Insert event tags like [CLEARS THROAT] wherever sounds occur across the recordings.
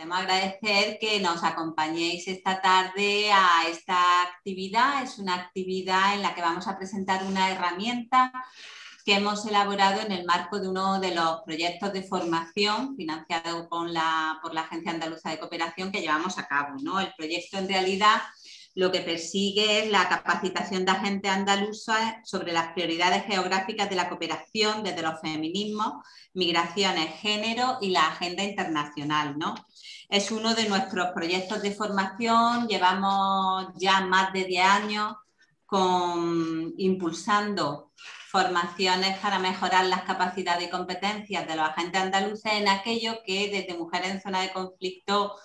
queremos agradecer que nos acompañéis esta tarde a esta actividad. Es una actividad en la que vamos a presentar una herramienta que hemos elaborado en el marco de uno de los proyectos de formación financiado por la Agencia Andaluza de Cooperación que llevamos a cabo. ¿no? El proyecto en realidad lo que persigue es la capacitación de agentes andaluza sobre las prioridades geográficas de la cooperación desde los feminismos, migraciones, género y la agenda internacional. ¿no? Es uno de nuestros proyectos de formación, llevamos ya más de 10 años impulsando formaciones para mejorar las capacidades y competencias de los agentes andaluces en aquello que desde Mujeres en Zona de Conflicto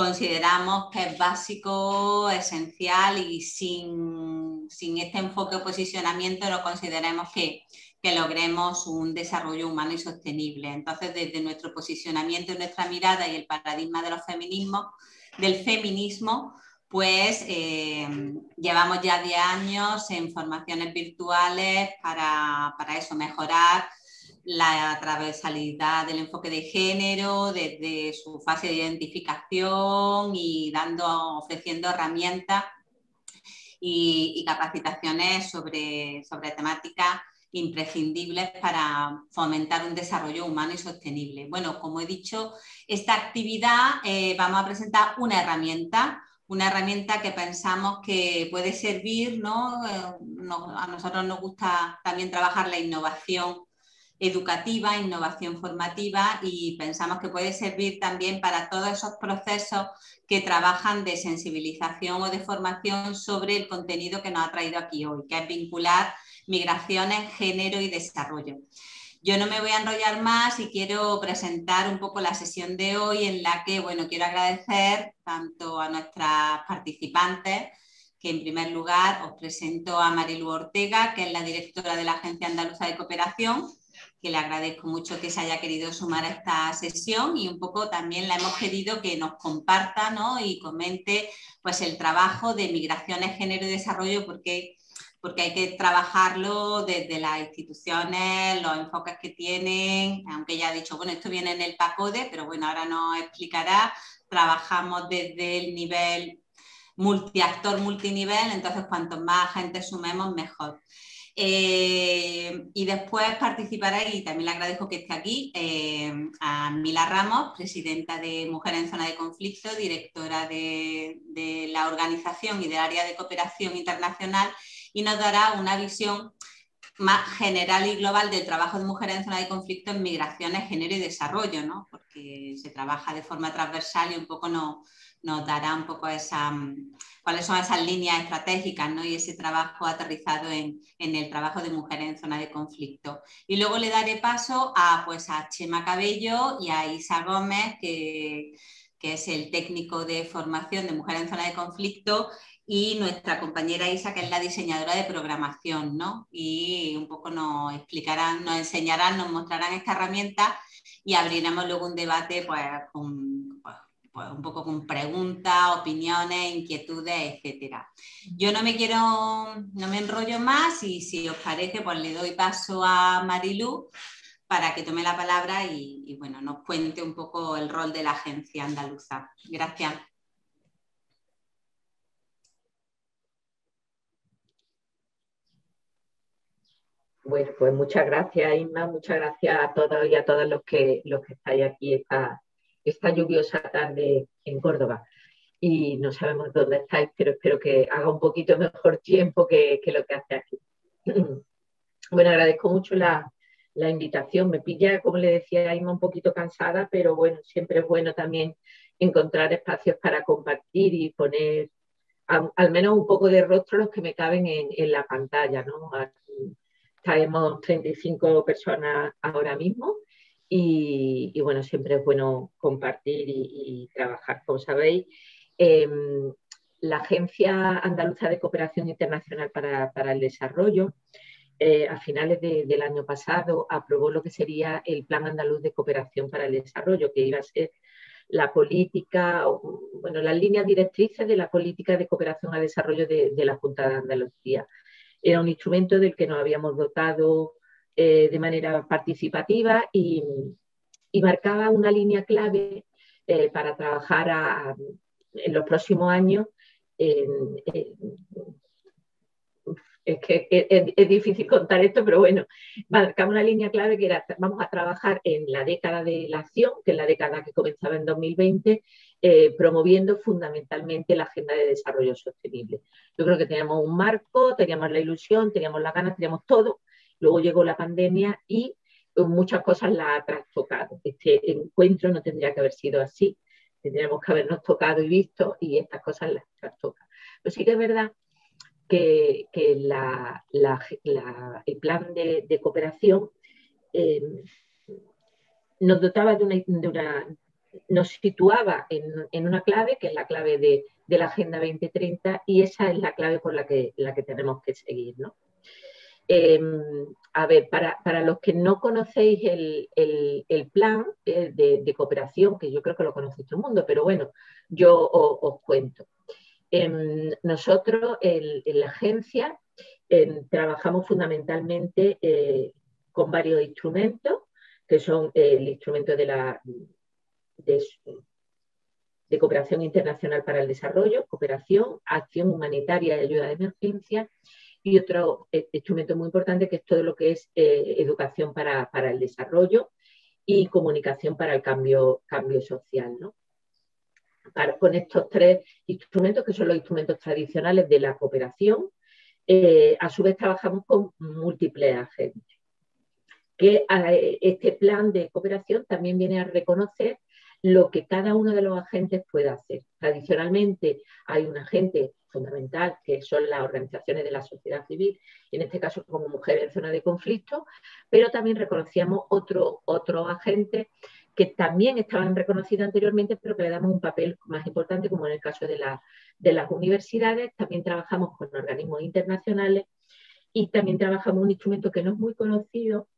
consideramos que es básico, esencial y sin, este enfoque o posicionamiento no consideremos que, logremos un desarrollo humano y sostenible. Entonces, desde nuestro posicionamiento, nuestra mirada y el paradigma de los feminismos, del feminismo, pues eh, llevamos ya 10 años en formaciones virtuales para, para eso, mejorar la transversalidad del enfoque de género desde su fase de identificación y dando, ofreciendo herramientas y, capacitaciones sobre, sobre temáticas imprescindibles para fomentar un desarrollo humano y sostenible. Bueno, como he dicho, esta actividad eh, vamos a presentar una herramienta, una herramienta que pensamos que puede servir, ¿no? Eh, a nosotros nos gusta también trabajar la innovación educativa, innovación formativa y pensamos que puede servir también para todos esos procesos que trabajan de sensibilización o de formación sobre el contenido que nos ha traído aquí hoy, que es vincular migraciones, género y desarrollo. Yo no me voy a enrollar más y quiero presentar un poco la sesión de hoy en la que, bueno, quiero agradecer tanto a nuestras participantes, que en primer lugar os presento a Marilu Ortega, que es la directora de la Agencia Andaluza de Cooperación, que le agradezco mucho que se haya querido sumar a esta sesión y un poco también la hemos querido que nos comparta y comente pues, el trabajo de migraciones, género y desarrollo porque, porque hay que trabajarlo desde las instituciones, los enfoques que tienen, aunque ya ha dicho, bueno, esto viene en el PACODE, pero bueno, ahora nos explicará, trabajamos desde el nivel multiactor, multinivel, entonces cuanto más gente sumemos, mejor. Eh, y después participará, y también le agradezco que esté aquí, eh, a Mila Ramos, presidenta de Mujeres en Zona de Conflicto, directora de, la organización y del área de cooperación internacional, y nos dará una visión más general y global del trabajo de mujeres en zona de conflicto en migraciones, género y desarrollo, ¿no? porque se trabaja de forma transversal y un poco nos, nos dará un poco esa, cuáles son esas líneas estratégicas ¿no? y ese trabajo aterrizado en, el trabajo de mujeres en zona de conflicto. Y luego le daré paso a, pues, a Chema Cabello y a Isa Gómez, que, es el técnico de formación de mujeres en zona de conflicto, y nuestra compañera Isa, que es la diseñadora de programación, ¿no? Y un poco nos explicarán, nos enseñarán, nos mostrarán esta herramienta y abriremos luego un debate pues, con, pues, un poco con preguntas, opiniones, inquietudes, etcétera. Yo no me quiero, no me enrollo más y si os parece, pues le doy paso a Marilu para que tome la palabra y, bueno, nos cuente un poco el rol de la agencia andaluza. Gracias. Bueno, pues muchas gracias, Inma, muchas gracias a todos y a todos los que, los que estáis aquí esta, esta lluviosa tarde en Córdoba. Y no sabemos dónde estáis, pero espero que haga un poquito mejor tiempo que, lo que hace aquí. [CLEARS THROAT] Bueno, agradezco mucho la, invitación. Me pilla, como le decía, Ima, un poquito cansada, pero bueno, siempre es bueno también encontrar espacios para compartir y poner al menos un poco de rostro los que me caben en, la pantalla. ¿no? Estamos 35 personas ahora mismo y, bueno, siempre es bueno compartir y, trabajar. Como sabéis, em, la Agencia Andaluza de Cooperación Internacional para, el Desarrollo eh, a finales del año pasado aprobó lo que sería el Plan Andaluz de Cooperación para el Desarrollo, que iba a ser la política, bueno, las líneas directrices de la política de cooperación al desarrollo de, de la Junta de Andalucía. Era un instrumento del que nos habíamos dotado eh, de manera participativa y, marcaba una línea clave para trabajar en los próximos años es que es, difícil contar esto, pero bueno, marcamos una línea clave que era, vamos a trabajar en la década de la acción, que es la década que comenzaba en 2020, eh, promoviendo fundamentalmente la agenda de desarrollo sostenible. Yo creo que teníamos un marco, teníamos la ilusión, teníamos las ganas, teníamos todo. Luego llegó la pandemia y muchas cosas la ha trastocado. Este encuentro no tendría que haber sido así. Tendríamos que habernos tocado y visto y estas cosas las trastocan. Pero sí que es verdad que, el plan de, cooperación eh, nos dotaba de una, nos situaba en, una clave, que es la clave de, la Agenda 2030, y esa es la clave por la que, la que tenemos que seguir. Em, a ver, para, los que no conocéis el, plan eh, de, cooperación, que yo creo que lo conoce todo el mundo, pero bueno, yo os cuento. Em, nosotros en, la agencia em, trabajamos fundamentalmente eh, con varios instrumentos, que son el instrumento de la de, cooperación internacional para el desarrollo, cooperación, acción humanitaria y ayuda de emergencia, y otro eh, instrumento muy importante que es todo lo que es eh, educación para, el desarrollo y comunicación para el cambio, cambio social. ¿no? con estos tres instrumentos, que son los instrumentos tradicionales de la cooperación, eh, a su vez trabajamos con múltiples agentes. Que eh, este plan de cooperación también viene a reconocer lo que cada uno de los agentes puede hacer. Tradicionalmente hay un agente fundamental que son las organizaciones de la sociedad civil, en este caso como mujeres en zona de conflicto, pero también reconocíamos otro, otro agente que también estaban reconocidas anteriormente, pero que le damos un papel más importante, como en el caso de, las universidades. También trabajamos con organismos internacionales y también trabajamos un instrumento que no es muy conocido,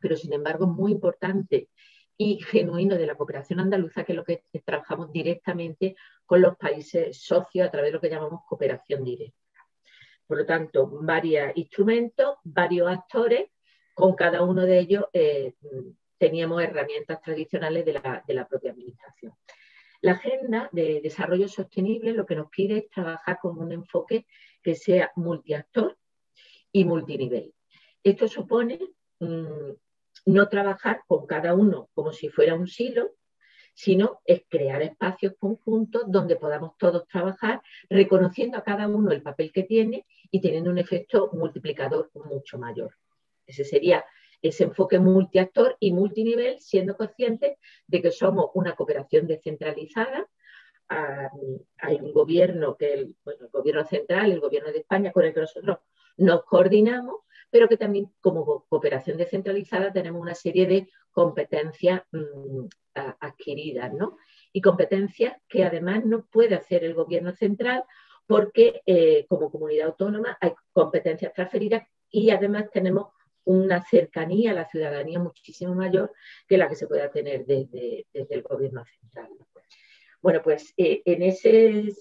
pero sin embargo muy importante y genuino de la cooperación andaluza, que es lo que trabajamos directamente con los países socios a través de lo que llamamos cooperación directa. Por lo tanto, varios instrumentos, varios actores, con cada uno de ellos eh, teníamos herramientas tradicionales de la, propia administración. La agenda de desarrollo sostenible lo que nos pide es trabajar con un enfoque que sea multiactor y multinivel. Esto supone mm, no trabajar con cada uno como si fuera un silo, sino es crear espacios conjuntos donde podamos todos trabajar reconociendo a cada uno el papel que tiene y teniendo un efecto multiplicador mucho mayor. Ese sería ese enfoque multiactor y multinivel, siendo conscientes de que somos una cooperación descentralizada. Ah, hay un gobierno, que el, gobierno central, el gobierno de España, con el que nosotros nos coordinamos, pero que también como cooperación descentralizada tenemos una serie de competencias mm, adquiridas, ¿no? Y competencias que además no puede hacer el gobierno central porque eh, como comunidad autónoma hay competencias transferidas y además tenemos una cercanía a la ciudadanía muchísimo mayor que la que se pueda tener desde, el gobierno central. Bueno, pues eh, en ese,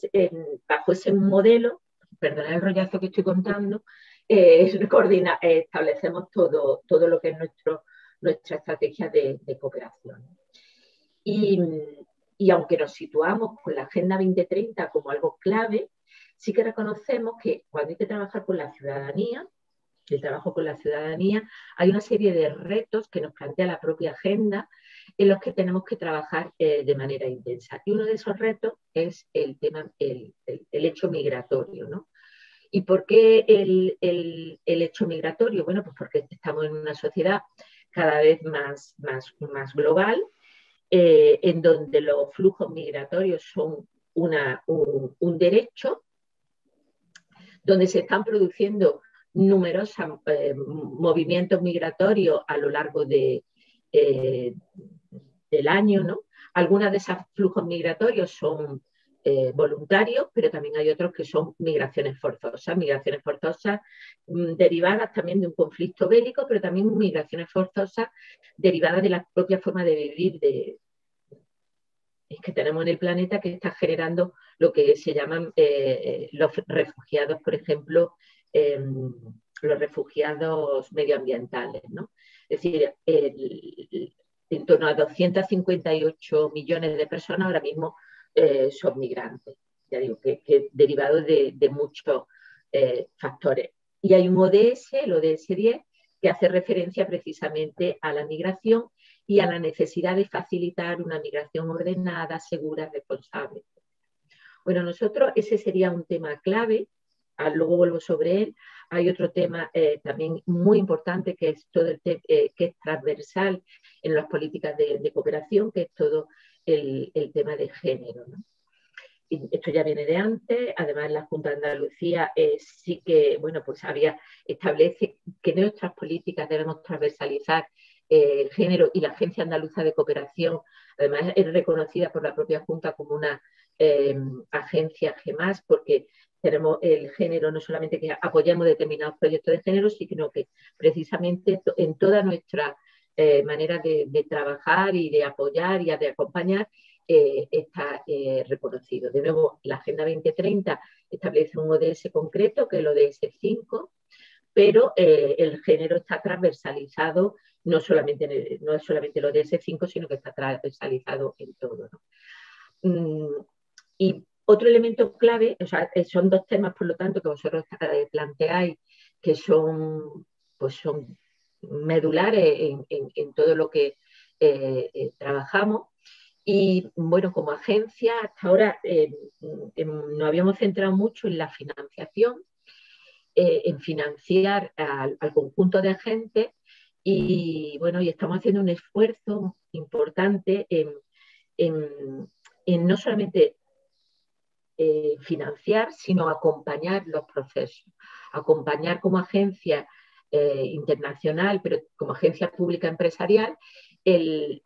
bajo ese modelo, perdona el rollazo que estoy contando, [LAUGHS] eh, establecemos todo, todo lo que es nuestro, nuestra estrategia de, cooperación. Y, y, aunque nos situamos con la Agenda 2030 como algo clave, sí que reconocemos que cuando hay que trabajar con la ciudadanía, el trabajo con la ciudadanía, hay una serie de retos que nos plantea la propia agenda en los que tenemos que trabajar eh, de manera intensa. Y uno de esos retos es el tema, el, hecho migratorio, ¿no? ¿Y por qué el, hecho migratorio? Bueno, pues porque estamos en una sociedad cada vez más, más, más global, eh, en donde los flujos migratorios son una, un, derecho, donde se están produciendo numerosos eh, movimientos migratorios a lo largo de, eh, del año, ¿no? Algunas de esos flujos migratorios son eh, voluntarios, pero también hay otros que son migraciones forzosas, migraciones forzosas mm, derivadas también de un conflicto bélico, pero también migraciones forzosas derivadas de la propia forma de vivir que tenemos en el planeta que está generando lo que se llaman los refugiados, por ejemplo, Em, los refugiados medioambientales. ¿no? Es decir, en torno a 258 millones de personas ahora mismo eh, son migrantes. Ya digo que, que derivados de, muchos eh, factores. Y hay un ODS, el ODS 10, que hace referencia precisamente a la migración y a la necesidad de facilitar una migración ordenada, segura, responsable. Bueno, nosotros ese sería un tema clave, ah, luego vuelvo sobre él. Hay otro tema eh, también muy importante que es todo el eh, que es transversal en las políticas de, cooperación, que es todo el, tema de género. esto ya viene de antes, además la Junta de Andalucía eh, sí que, bueno, pues había, establece que nuestras políticas debemos transversalizar el género y la Agencia Andaluza de Cooperación, además es reconocida por la propia Junta como una eh, agencia GEMAS, porque tenemos el género, no solamente que apoyamos determinados proyectos de género, sino que precisamente en toda nuestra eh, manera de, trabajar y de apoyar y de acompañar eh, está reconocido. De nuevo, la Agenda 2030 establece un ODS concreto, que es el ODS 5, pero el género está transversalizado, no solamente, no es solamente el ODS 5, sino que está transversalizado en todo. Mm, y otro elemento clave, eh, son dos temas, por lo tanto, que vosotros eh, planteáis que son, pues son medulares en, todo lo que eh, trabajamos. Y bueno, como agencia, hasta ahora nos habíamos centrado mucho en la financiación, en financiar al, conjunto de agentes y bueno, y estamos haciendo un esfuerzo importante en, no solamente eh, financiar, sino acompañar los procesos, acompañar como agencia eh, internacional, pero como agencia pública empresarial,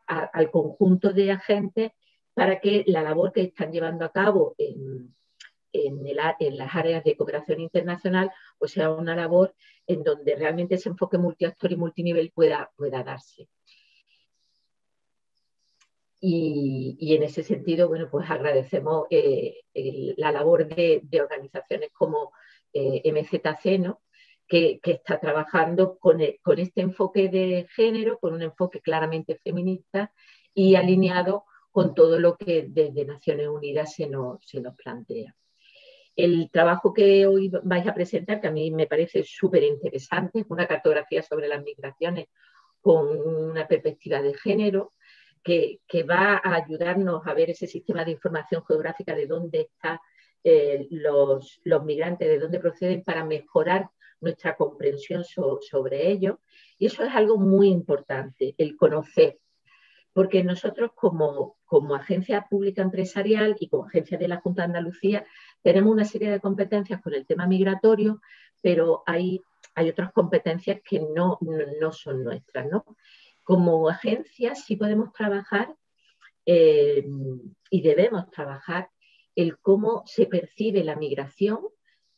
al conjunto de agentes para que la labor que están llevando a cabo en, las áreas de cooperación internacional pues sea una labor en donde realmente ese enfoque multiactor y multinivel pueda, pueda darse. Y, en ese sentido, bueno, pues agradecemos eh, la labor de, organizaciones como eh, MZC. Que, está trabajando con, e, con, este enfoque de género, con un enfoque claramente feminista y alineado con todo lo que desde Naciones Unidas se nos, se nos plantea. El trabajo que hoy vais a presentar, que a mí me parece súper interesante, es una cartografía sobre las migraciones con una perspectiva de género, que, va a ayudarnos a ver ese sistema de información geográfica de dónde están eh, los, migrantes, de dónde proceden, para mejorar nuestra comprensión sobre ellos. Y eso es algo muy importante, el conocer. Porque nosotros como, como agencia pública empresarial y como agencia de la Junta de Andalucía tenemos una serie de competencias con el tema migratorio, pero hay, hay otras competencias que no, no son nuestras. ¿no? como agencia sí podemos trabajar eh, y debemos trabajar el cómo se percibe la migración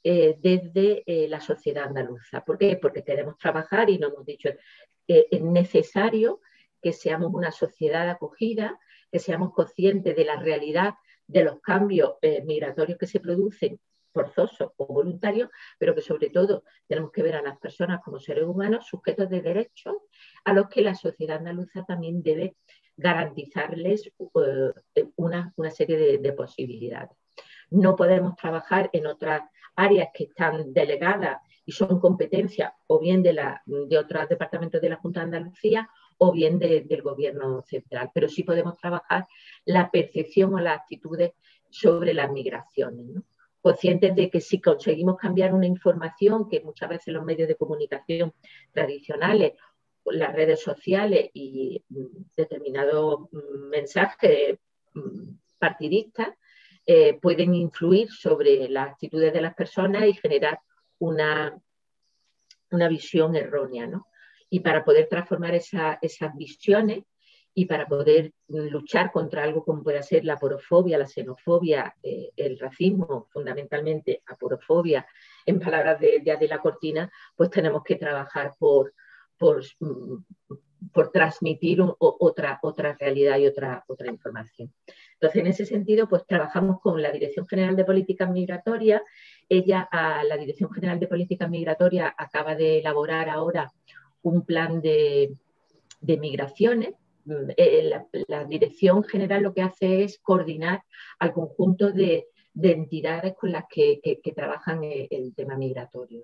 eh, desde eh, la sociedad andaluza. ¿Por qué? Porque queremos trabajar y nos hemos dicho, es necesario que seamos una sociedad acogida, que seamos conscientes de la realidad de los cambios migratorios que se producen forzosos o voluntarios, pero que sobre todo tenemos que ver a las personas como seres humanos sujetos de derechos a los que la sociedad andaluza también debe garantizarles eh, una, serie de, posibilidades. No podemos trabajar en otras áreas que están delegadas y son competencias o bien de, la, de otros departamentos de la Junta de Andalucía o bien del gobierno central, pero sí podemos trabajar la percepción o las actitudes sobre las migraciones. ¿no? conscientes de que si conseguimos cambiar una información que muchas veces los medios de comunicación tradicionales, las redes sociales y mm, determinados mm, mensajes mm, partidistas eh, pueden influir sobre las actitudes de las personas y generar una, una visión errónea. Y para poder transformar esas visiones, y para poder luchar contra algo como puede ser la porofobia, la xenofobia, eh, el racismo, fundamentalmente aporofobia, en palabras de, de la Cortina, pues tenemos que trabajar por, por, mm, por transmitir otra, otra realidad y otra, otra información. Entonces, en ese sentido, pues trabajamos con la Dirección General de Políticas Migratorias. Ella, a la Dirección General de Políticas Migratorias, acaba de elaborar ahora un plan de, migraciones mm, eh, la, dirección general lo que hace es coordinar al conjunto de, entidades con las que, trabajan el, tema migratorio.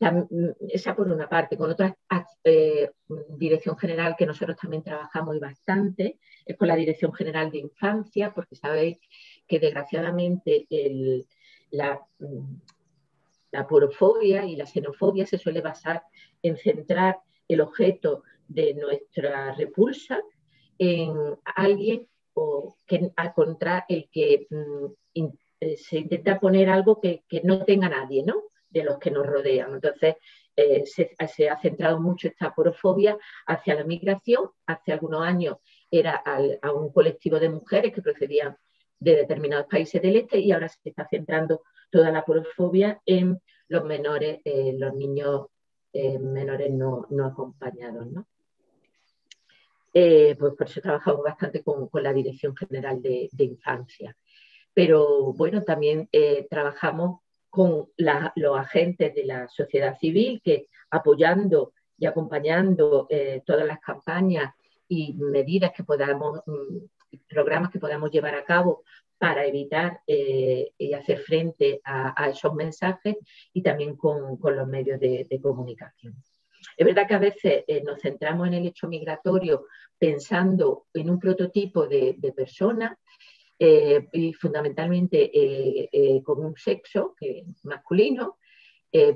Mm, esa por una parte. Con otra eh, dirección general que nosotros también trabajamos bastante es con la Dirección General de Infancia, porque sabéis que desgraciadamente la, la porofobia y la xenofobia se suele basar en centrar el objeto de nuestra repulsa en alguien o que, contra el que mm, eh, se intenta poner algo que, no tenga nadie, ¿no? De los que nos rodean. Entonces, eh, se, ha centrado mucho esta porofobia hacia la migración. Hace algunos años era a un colectivo de mujeres que procedían de determinados países del este y ahora se está centrando toda la porofobia en los menores, eh, los niños eh, menores no, acompañados. ¿no? Pues por eso trabajamos bastante con, la Dirección General de, Infancia. Pero bueno, también trabajamos con los agentes de la sociedad civil que apoyando y acompañando todas las campañas y medidas que podamos, mm, programas que podamos llevar a cabo para evitar eh, y hacer frente a, esos mensajes y también con, los medios de, comunicación. Es verdad que a veces eh, nos centramos en el hecho migratorio pensando en un prototipo de, persona eh, y fundamentalmente con un sexo masculino,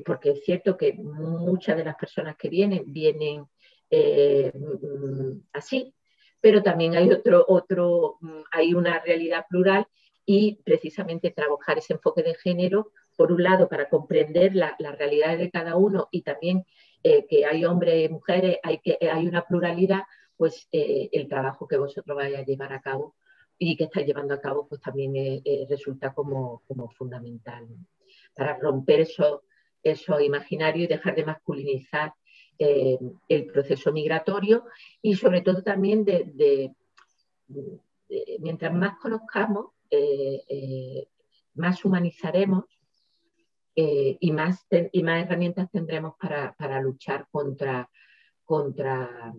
porque es cierto que muchas de las personas que vienen vienen mm, así, pero también hay otro, otro, mm, hay una realidad plural y precisamente trabajar ese enfoque de género, por un lado, para comprender la, la realidad de cada uno y también eh, que hay hombres y mujeres, hay, que, hay una pluralidad, pues eh, el trabajo que vosotros vais a llevar a cabo y que estáis llevando a cabo, pues también eh, resulta como, como fundamental para romper eso, eso imaginario y dejar de masculinizar eh, el proceso migratorio y sobre todo también de, mientras más conozcamos, eh, eh, más humanizaremos y, más y más herramientas tendremos para, luchar contra, contra,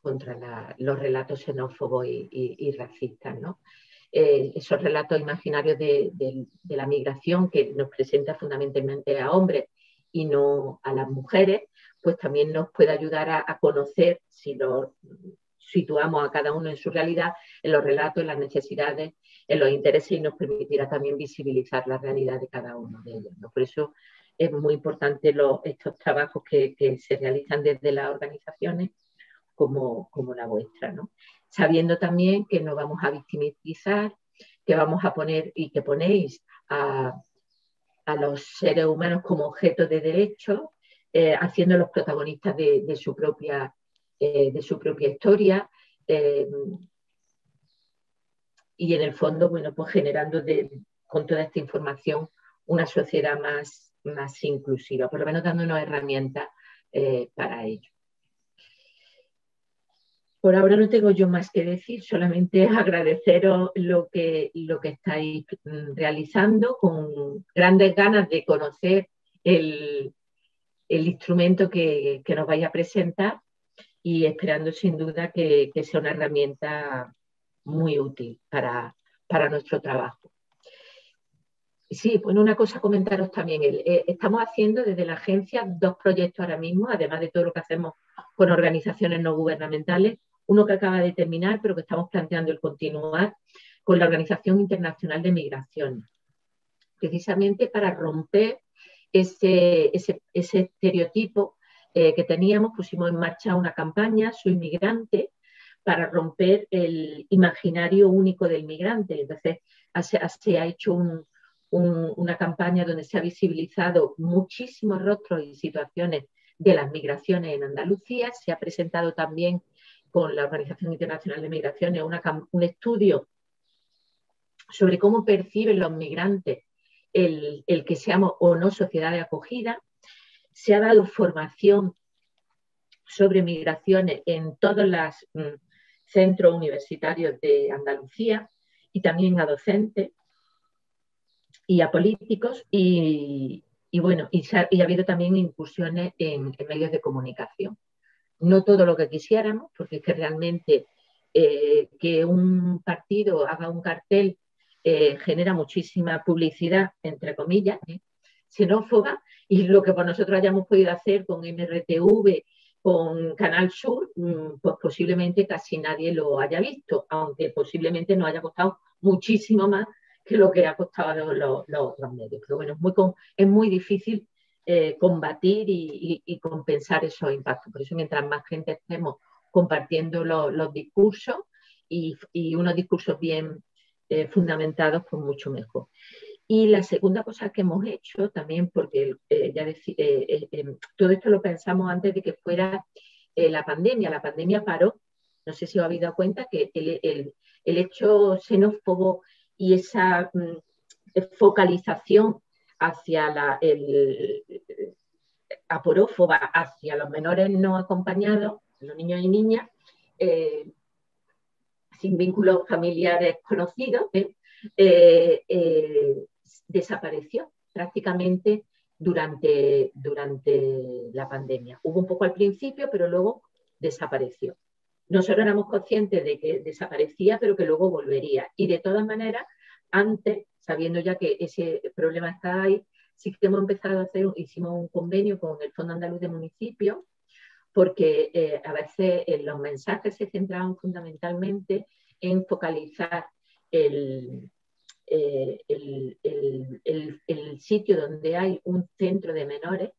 contra los relatos xenófobos y, racistas. esos relatos imaginarios de, de, la migración que nos presenta fundamentalmente a hombres y no a las mujeres, pues también nos puede ayudar a, conocer, si lo situamos a cada uno en su realidad, en los relatos, en las necesidades, en los intereses y nos permitirá también visibilizar la realidad de cada uno de ellos. Por eso es muy importante estos trabajos que, se realizan desde las organizaciones como, como la vuestra, ¿no? sabiendo también que no vamos a victimizar, que vamos a poner y que ponéis a, los seres humanos como objeto de derecho, eh, haciéndolos protagonistas de, su propia, eh, de su propia historia. Eh, y en el fondo, bueno, pues generando con toda esta información una sociedad más, más inclusiva, por lo menos dándonos herramientas para ello. Por ahora no tengo yo más que decir, solamente [LAUGHS] agradeceros lo que, lo que estáis mm, realizando con grandes ganas de conocer el, instrumento que, nos vais a presentar y esperando sin duda que, sea una herramienta muy útil para, nuestro trabajo. Sí, bueno, una cosa comentaros también. Eh, estamos haciendo desde la agencia dos proyectos ahora mismo, además de todo lo que hacemos con organizaciones no gubernamentales uno que acaba de terminar, pero que estamos planteando el continuar con la Organización Internacional de Migración, precisamente para romper ese, estereotipo eh, que teníamos, pusimos en marcha una campaña, Soy migrante, para romper el imaginario único del migrante. Entonces, se ha hecho una campaña donde se ha visibilizado muchísimos rostros y situaciones de las migraciones en Andalucía. Se ha presentado también con la Organización Internacional de Migraciones un estudio sobre cómo perciben los migrantes el, que seamos o no sociedad de acogida. Se ha dado formación sobre migraciones en todos los mm, centros universitarios de Andalucía y también a docentes y a políticos y, bueno, y, ha, habido también incursiones en medios de comunicación no todo lo que quisiéramos, porque es que realmente eh, que un partido haga un cartel eh, genera muchísima publicidad, entre comillas, ¿eh? xenófoba, y lo que por nosotros hayamos podido hacer con MRTV, con Canal Sur, mm, pues posiblemente casi nadie lo haya visto, aunque posiblemente nos haya costado muchísimo más que lo que ha costado los, otros medios. Pero bueno, es muy, es muy difícil combatir y, compensar esos impactos. Por eso, mientras más gente estemos compartiendo los discursos y, unos discursos bien eh, fundamentados, pues mucho mejor. Y la segunda cosa que hemos hecho también, porque eh, ya eh, em, todo esto lo pensamos antes de que fuera la pandemia. La pandemia paró, no sé si os habéis dado cuenta que el, hecho xenófobo y esa mm, focalización hacia la el, aporófoba hacia los menores no acompañados los niños y niñas eh, sin vínculos familiares conocidos, ¿eh? Eh, desapareció prácticamente durante, durante la pandemia. Hubo un poco al principio, pero luego desapareció. Nosotros éramos conscientes de que desaparecía, pero que luego volvería. Y de todas maneras, antes, sabiendo ya que ese problema está ahí, sí que hemos empezado a hacer, hicimos un convenio con el Fondo Andaluz de Municipios porque eh, a veces eh, los mensajes se centraban fundamentalmente en focalizar el, eh, el, sitio donde hay un centro de menores,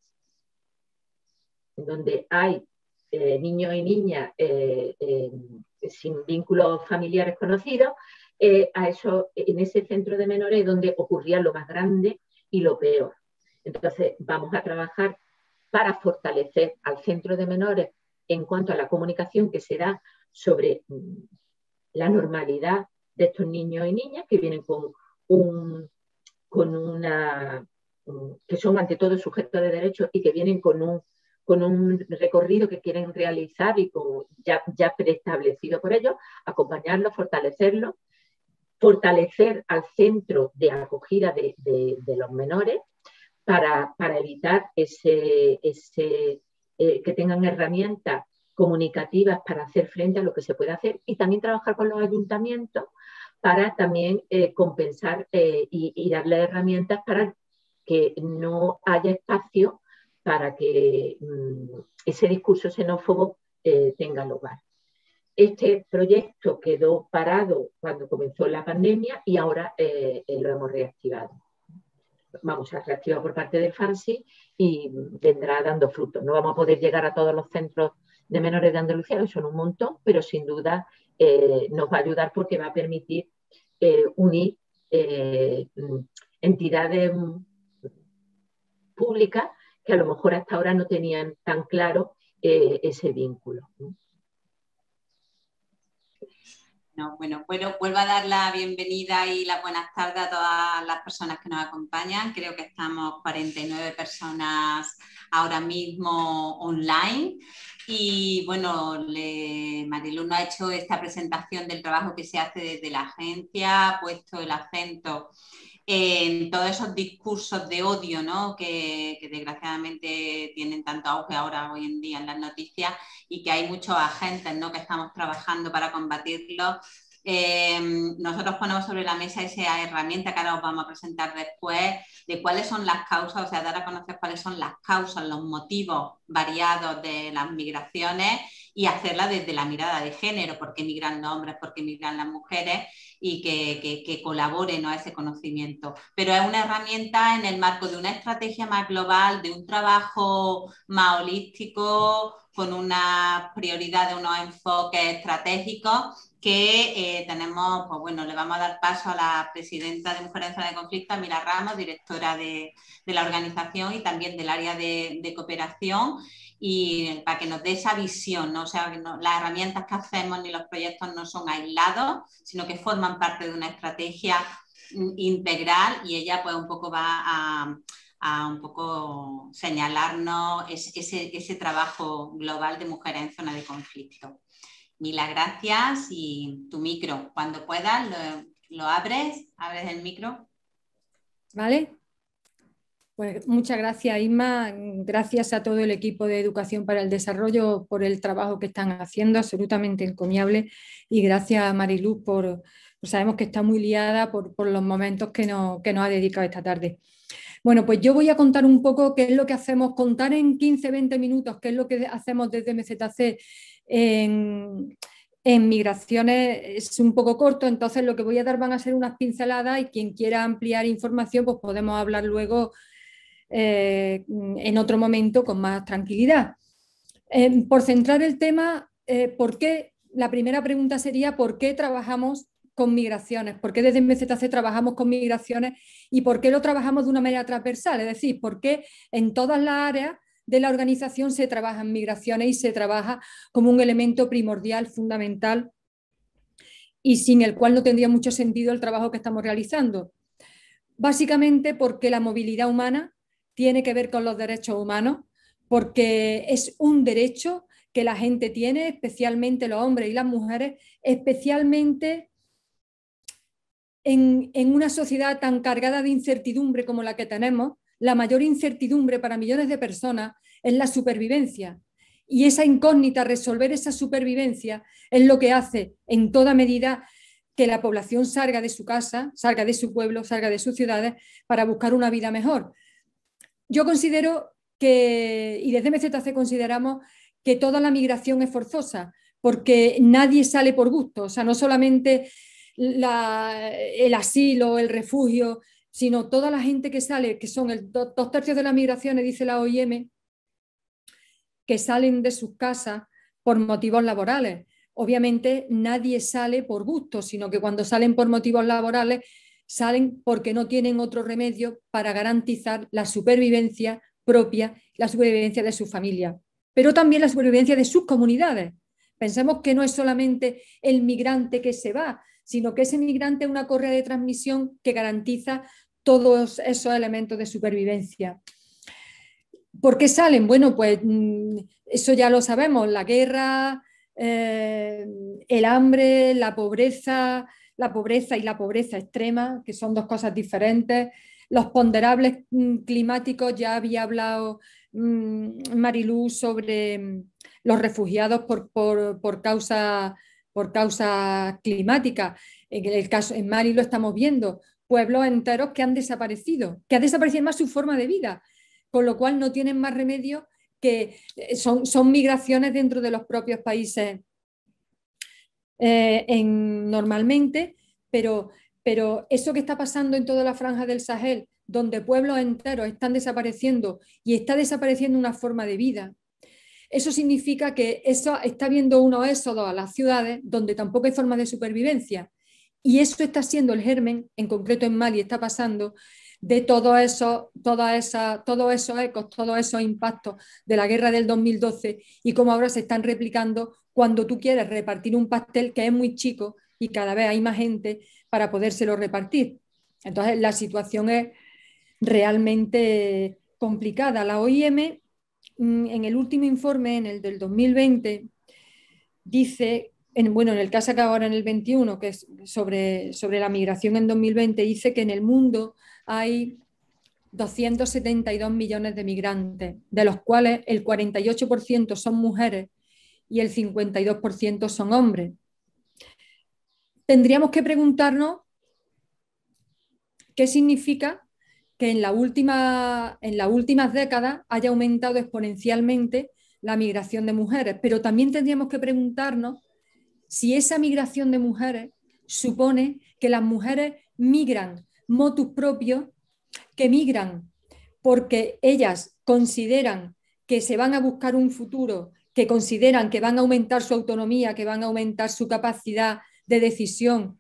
donde hay niños y niñas sin vínculos familiares conocidos, a eso, en ese centro de menores donde ocurría lo más grande y lo peor. Entonces, vamos a trabajar para fortalecer al centro de menores en cuanto a la comunicación que se da sobre mm, la normalidad de estos niños y niñas que vienen con un con una mm, que son ante todo sujetos de derechos y que vienen con un con un recorrido que quieren realizar y con, ya, ya preestablecido por ellos, acompañarlos, fortalecerlos, fortalecer al centro de acogida de los menores para, evitar ese, eh, que tengan herramientas comunicativas para hacer frente a lo que se puede hacer y también trabajar con los ayuntamientos para también eh, compensar eh, y, darle herramientas para que no haya espacio para que mm, ese discurso xenófobo tenga lugar. Este proyecto quedó parado cuando comenzó la pandemia y ahora lo hemos reactivado vamos a reactivar por parte del FANSI y vendrá dando frutos. No vamos a poder llegar a todos los centros de menores de Andalucía, que son un montón, pero sin duda eh, nos va a ayudar porque va a permitir eh, unir eh, entidades públicas que a lo mejor hasta ahora no tenían tan claro ese vínculo. Bueno, bueno, vuelvo a dar la bienvenida y las buenas tardes a todas las personas que nos acompañan. Creo que estamos 49 personas ahora mismo online. Y bueno, le, Marilu ha hecho esta presentación del trabajo que se hace desde la agencia, ha puesto el acento en todos esos discursos de odio ¿no? que, desgraciadamente tienen tanto auge ahora hoy en día en las noticias y que hay muchos agentes ¿no? que estamos trabajando para combatirlos. Em, nosotros ponemos sobre la mesa esa herramienta que ahora os vamos a presentar después de cuáles son las causas, o sea, dar a conocer cuáles son las causas, los motivos variados de las migraciones y hacerla desde la mirada de género, por qué migran los hombres, por qué migran las mujeres y que, colaboren a ese conocimiento. Pero es una herramienta en el marco de una estrategia más global, de un trabajo más holístico, con una prioridad de unos enfoques estratégicos que eh, tenemos, pues bueno, le vamos a dar paso a la presidenta de Mujeres en Zona de Conflicto, Mira Ramos, directora de, la organización y también del área de, cooperación, y para que nos dé esa visión, ¿no? o sea, las herramientas que hacemos ni los proyectos no son aislados, sino que forman parte de una estrategia integral y ella pues un poco va a, un poco señalarnos ese, ese trabajo global de mujeres en zona de conflicto. Mil gracias y tu micro, cuando puedas, lo, abres, abres el micro. Vale. Pues muchas gracias, Isma. Gracias a todo el equipo de Educación para el Desarrollo por el trabajo que están haciendo, absolutamente encomiable. Y gracias a Mariluz por, sabemos que está muy liada por, los momentos que, nos ha dedicado esta tarde. Bueno, pues yo voy a contar un poco qué es lo que hacemos, contar en 15, 20 minutos qué es lo que hacemos desde MZC en migraciones es un poco corto, entonces lo que voy a dar van a ser unas pinceladas y quien quiera ampliar información, pues podemos hablar luego eh, en otro momento con más tranquilidad. Eh, por centrar el tema, eh, ¿por qué? La primera pregunta sería ¿por qué trabajamos con migraciones? ¿Por qué desde MZC trabajamos con migraciones y por qué lo trabajamos de una manera transversal? Es decir, ¿por qué en todas las áreas de la organización se trabaja en migraciones y se trabaja como un elemento primordial, fundamental y sin el cual no tendría mucho sentido el trabajo que estamos realizando? Básicamente porque la movilidad humana tiene que ver con los derechos humanos, porque es un derecho que la gente tiene, especialmente los hombres y las mujeres, especialmente en, una sociedad tan cargada de incertidumbre como la que tenemos, la mayor incertidumbre para millones de personas es la supervivencia. Y esa incógnita, resolver esa supervivencia, es lo que hace en toda medida que la población salga de su casa, salga de su pueblo, salga de sus ciudades para buscar una vida mejor. Yo considero que, y desde MZC consideramos que toda la migración es forzosa, porque nadie sale por gusto, o sea, no solamente el asilo, el refugio, sino toda la gente que sale, que son el dos, tercios de las migraciones, dice la OIM, que salen de sus casas por motivos laborales. Obviamente nadie sale por gusto, sino que cuando salen por motivos laborales salen porque no tienen otro remedio para garantizar la supervivencia propia, la supervivencia de su familia, pero también la supervivencia de sus comunidades. Pensemos que no es solamente el migrante que se va, sino que ese migrante es una correa de transmisión que garantiza todos esos elementos de supervivencia. ¿Por qué salen? Bueno, pues mm, eso ya lo sabemos, la guerra, eh, el hambre, la pobreza, la pobreza y la pobreza extrema, que son dos cosas diferentes. Los ponderables mm, climáticos, ya había hablado mm, Marilú sobre mm, los refugiados por, por, causa, por causa climática. En el caso en Mali lo estamos viendo, pueblos enteros que han desaparecido, que ha desaparecido más su forma de vida, con lo cual no tienen más remedio que eh, son, son migraciones dentro de los propios países eh, en, normalmente, pero, pero eso que está pasando en toda la franja del Sahel, donde pueblos enteros están desapareciendo y está desapareciendo una forma de vida, eso significa que eso está viendo unos éxodos a las ciudades donde tampoco hay forma de supervivencia. Y eso está siendo el germen, en concreto en Mali está pasando, de todo eso, toda esa, todos esos ecos, todos esos impactos de la guerra del 2012 y cómo ahora se están replicando cuando tú quieres repartir un pastel que es muy chico y cada vez hay más gente para podérselo repartir. Entonces, la situación es realmente complicada. La OIM, mm, en el último informe, en el del 2020, dice, en, bueno, en el caso que ahora en el 21, que es sobre, sobre la migración en 2020, dice que en el mundo hay 272 millones de migrantes, de los cuales el 48% son mujeres y el 52% son hombres. Tendríamos que preguntarnos qué significa que en, la última, en las últimas décadas haya aumentado exponencialmente la migración de mujeres, pero también tendríamos que preguntarnos si esa migración de mujeres supone que las mujeres migran motus propios, que migran porque ellas consideran que se van a buscar un futuro que consideran que van a aumentar su autonomía, que van a aumentar su capacidad de decisión,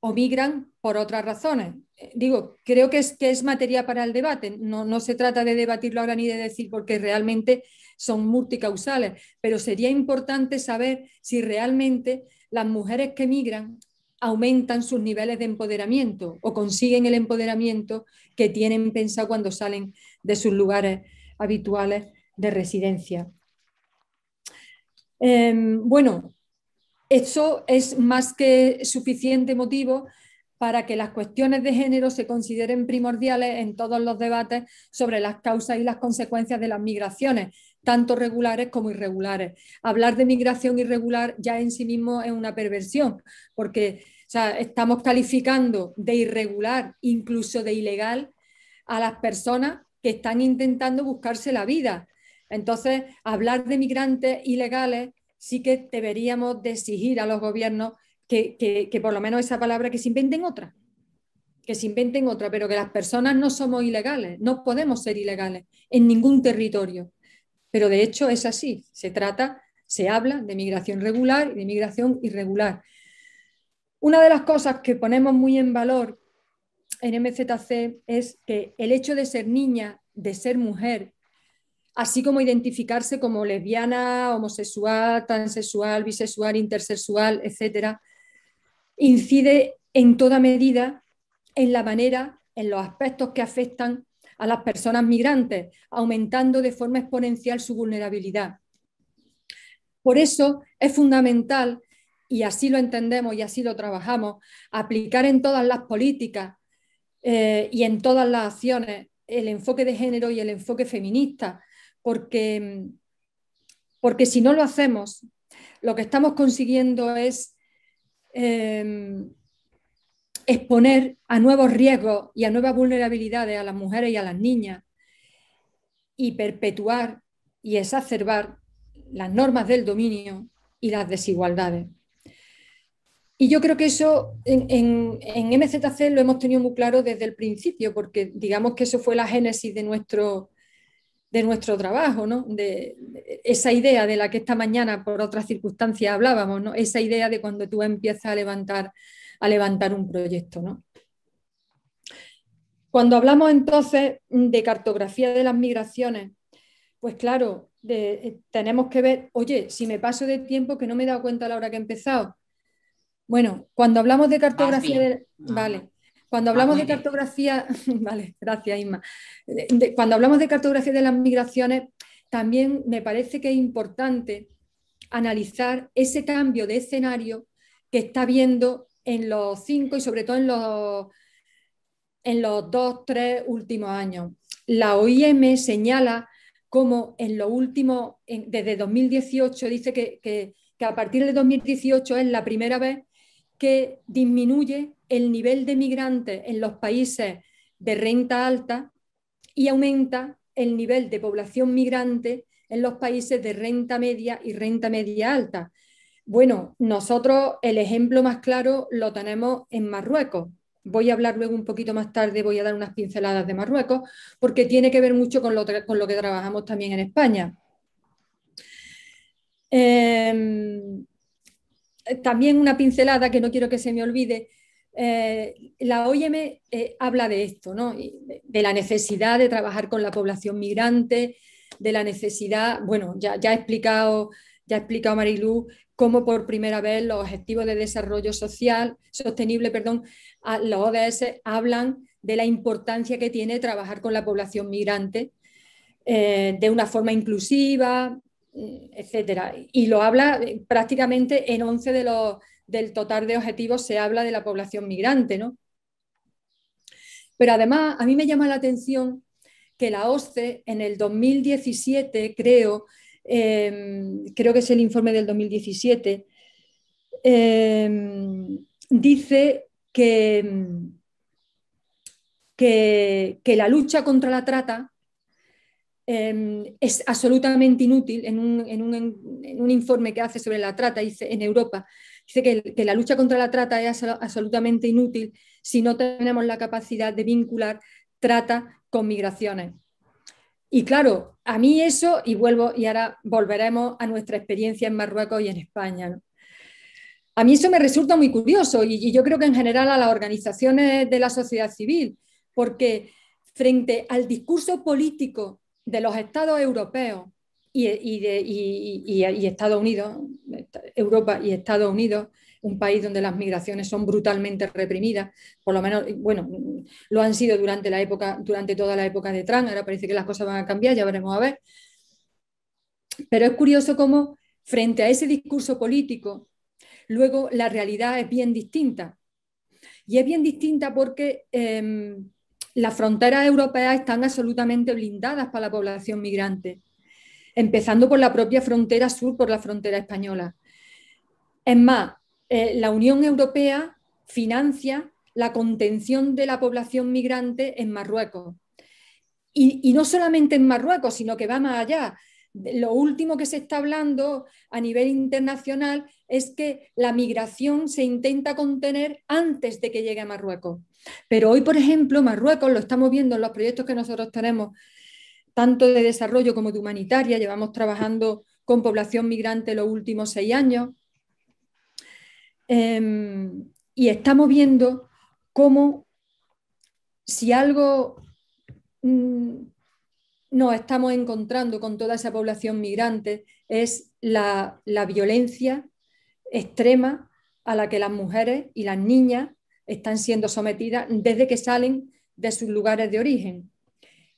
o migran por otras razones. Eh, digo, creo que es, que es materia para el debate. No, no se trata de debatirlo ahora ni de decir porque realmente son multicausales, pero sería importante saber si realmente las mujeres que migran aumentan sus niveles de empoderamiento o consiguen el empoderamiento que tienen pensado cuando salen de sus lugares habituales de residencia. Em, bueno, eso es más que suficiente motivo para que las cuestiones de género se consideren primordiales en todos los debates sobre las causas y las consecuencias de las migraciones, tanto regulares como irregulares. Hablar de migración irregular ya en sí mismo es una perversión, porque estamos calificando de irregular, incluso de ilegal, a las personas que están intentando buscarse la vida. Entonces, hablar de migrantes ilegales sí que deberíamos de exigir a los gobiernos que, por lo menos esa palabra, que se inventen otra, que se inventen otra, pero que las personas no somos ilegales, no podemos ser ilegales en ningún territorio. Pero de hecho es así, se trata, se habla de migración regular y de migración irregular. Una de las cosas que ponemos muy en valor en MZC es que el hecho de ser niña, de ser mujer, así como identificarse como lesbiana, homosexual, transexual, bisexual, intersexual, etcétera, incide en toda medida en la manera, en los aspectos que afectan a las personas migrantes, aumentando de forma exponencial su vulnerabilidad. Por eso es fundamental, y así lo entendemos y así lo trabajamos, aplicar en todas las políticas eh, y en todas las acciones el enfoque de género y el enfoque feminista, porque, porque si no lo hacemos, lo que estamos consiguiendo es em, exponer a nuevos riesgos y a nuevas vulnerabilidades a las mujeres y a las niñas y perpetuar y exacerbar las normas del dominio y las desigualdades. Y yo creo que eso en, MZC lo hemos tenido muy claro desde el principio, porque digamos que eso fue la génesis de nuestro, de nuestro trabajo, ¿no? De, esa idea de la que esta mañana por otras circunstancias hablábamos, ¿no? Esa idea de cuando tú empiezas a levantar, a levantar un proyecto, ¿no? Cuando hablamos entonces de cartografía de las migraciones, pues claro, tenemos que ver, oye, si me paso de tiempo que no me he dado cuenta a la hora que he empezado, bueno, cuando hablamos de cartografía, de, vale, cuando hablamos de cartografía, [LAUGHS] vale, gracias Isma. cuando hablamos de cartografía de las migraciones, también me parece que es importante analizar ese cambio de escenario que está viendo en los cinco y sobre todo en los, en los dos, tres últimos años. La OIM señala como en los últimos, desde 2018, dice que, que a partir de 2018 es la primera vez que disminuye el nivel de migrantes en los países de renta alta y aumenta el nivel de población migrante en los países de renta media y renta media alta. Bueno, nosotros el ejemplo más claro lo tenemos en Marruecos. Voy a hablar luego un poquito más tarde, voy a dar unas pinceladas de Marruecos, porque tiene que ver mucho con lo, que trabajamos también en España. Eh, también una pincelada que no quiero que se me olvide. Eh, la OIM eh, habla de esto, ¿no? de, la necesidad de trabajar con la población migrante, de la necesidad, bueno, ya, ha explicado, ya ha explicado Marilu cómo por primera vez los objetivos de desarrollo social sostenible, perdón, los ODS hablan de la importancia que tiene trabajar con la población migrante eh, de una forma inclusiva, etcétera. Y lo habla prácticamente en 11 de los, del total de objetivos se habla de la población migrante, ¿no? Pero además, a mí me llama la atención que la OSCE en el 2017, creo, em, creo que es el informe del 2017, em, dice que, que, la lucha contra la trata Em, es absolutamente inútil en un, informe que hace sobre la trata en Europa. Dice que, la lucha contra la trata es absolutamente inútil si no tenemos la capacidad de vincular trata con migraciones. Y claro, a mí eso, y vuelvo, y ahora volveremos a nuestra experiencia en Marruecos y en España. A mí eso me resulta muy curioso y, yo creo que en general a las organizaciones de la sociedad civil, porque frente al discurso político de los estados europeos y, Estados Unidos, Europa y Estados Unidos, un país donde las migraciones son brutalmente reprimidas, por lo menos, bueno, lo han sido durante la época, durante toda la época de Trump, ahora parece que las cosas van a cambiar, ya veremos a ver. Pero es curioso cómo frente a ese discurso político, luego la realidad es bien distinta. Y es bien distinta porque em, las fronteras europeas están absolutamente blindadas para la población migrante, empezando por la propia frontera sur, por la frontera española. Es más, eh, la Unión Europea financia la contención de la población migrante en Marruecos. Y, no solamente en Marruecos, sino que va más allá. Lo último que se está hablando a nivel internacional es que la migración se intenta contener antes de que llegue a Marruecos. Pero hoy, por ejemplo, Marruecos, lo estamos viendo en los proyectos que nosotros tenemos, tanto de desarrollo como de humanitaria, llevamos trabajando con población migrante los últimos seis años, em, y estamos viendo cómo si algo mm, nos estamos encontrando con toda esa población migrante es la, la violencia extrema a la que las mujeres y las niñas están siendo sometidas desde que salen de sus lugares de origen.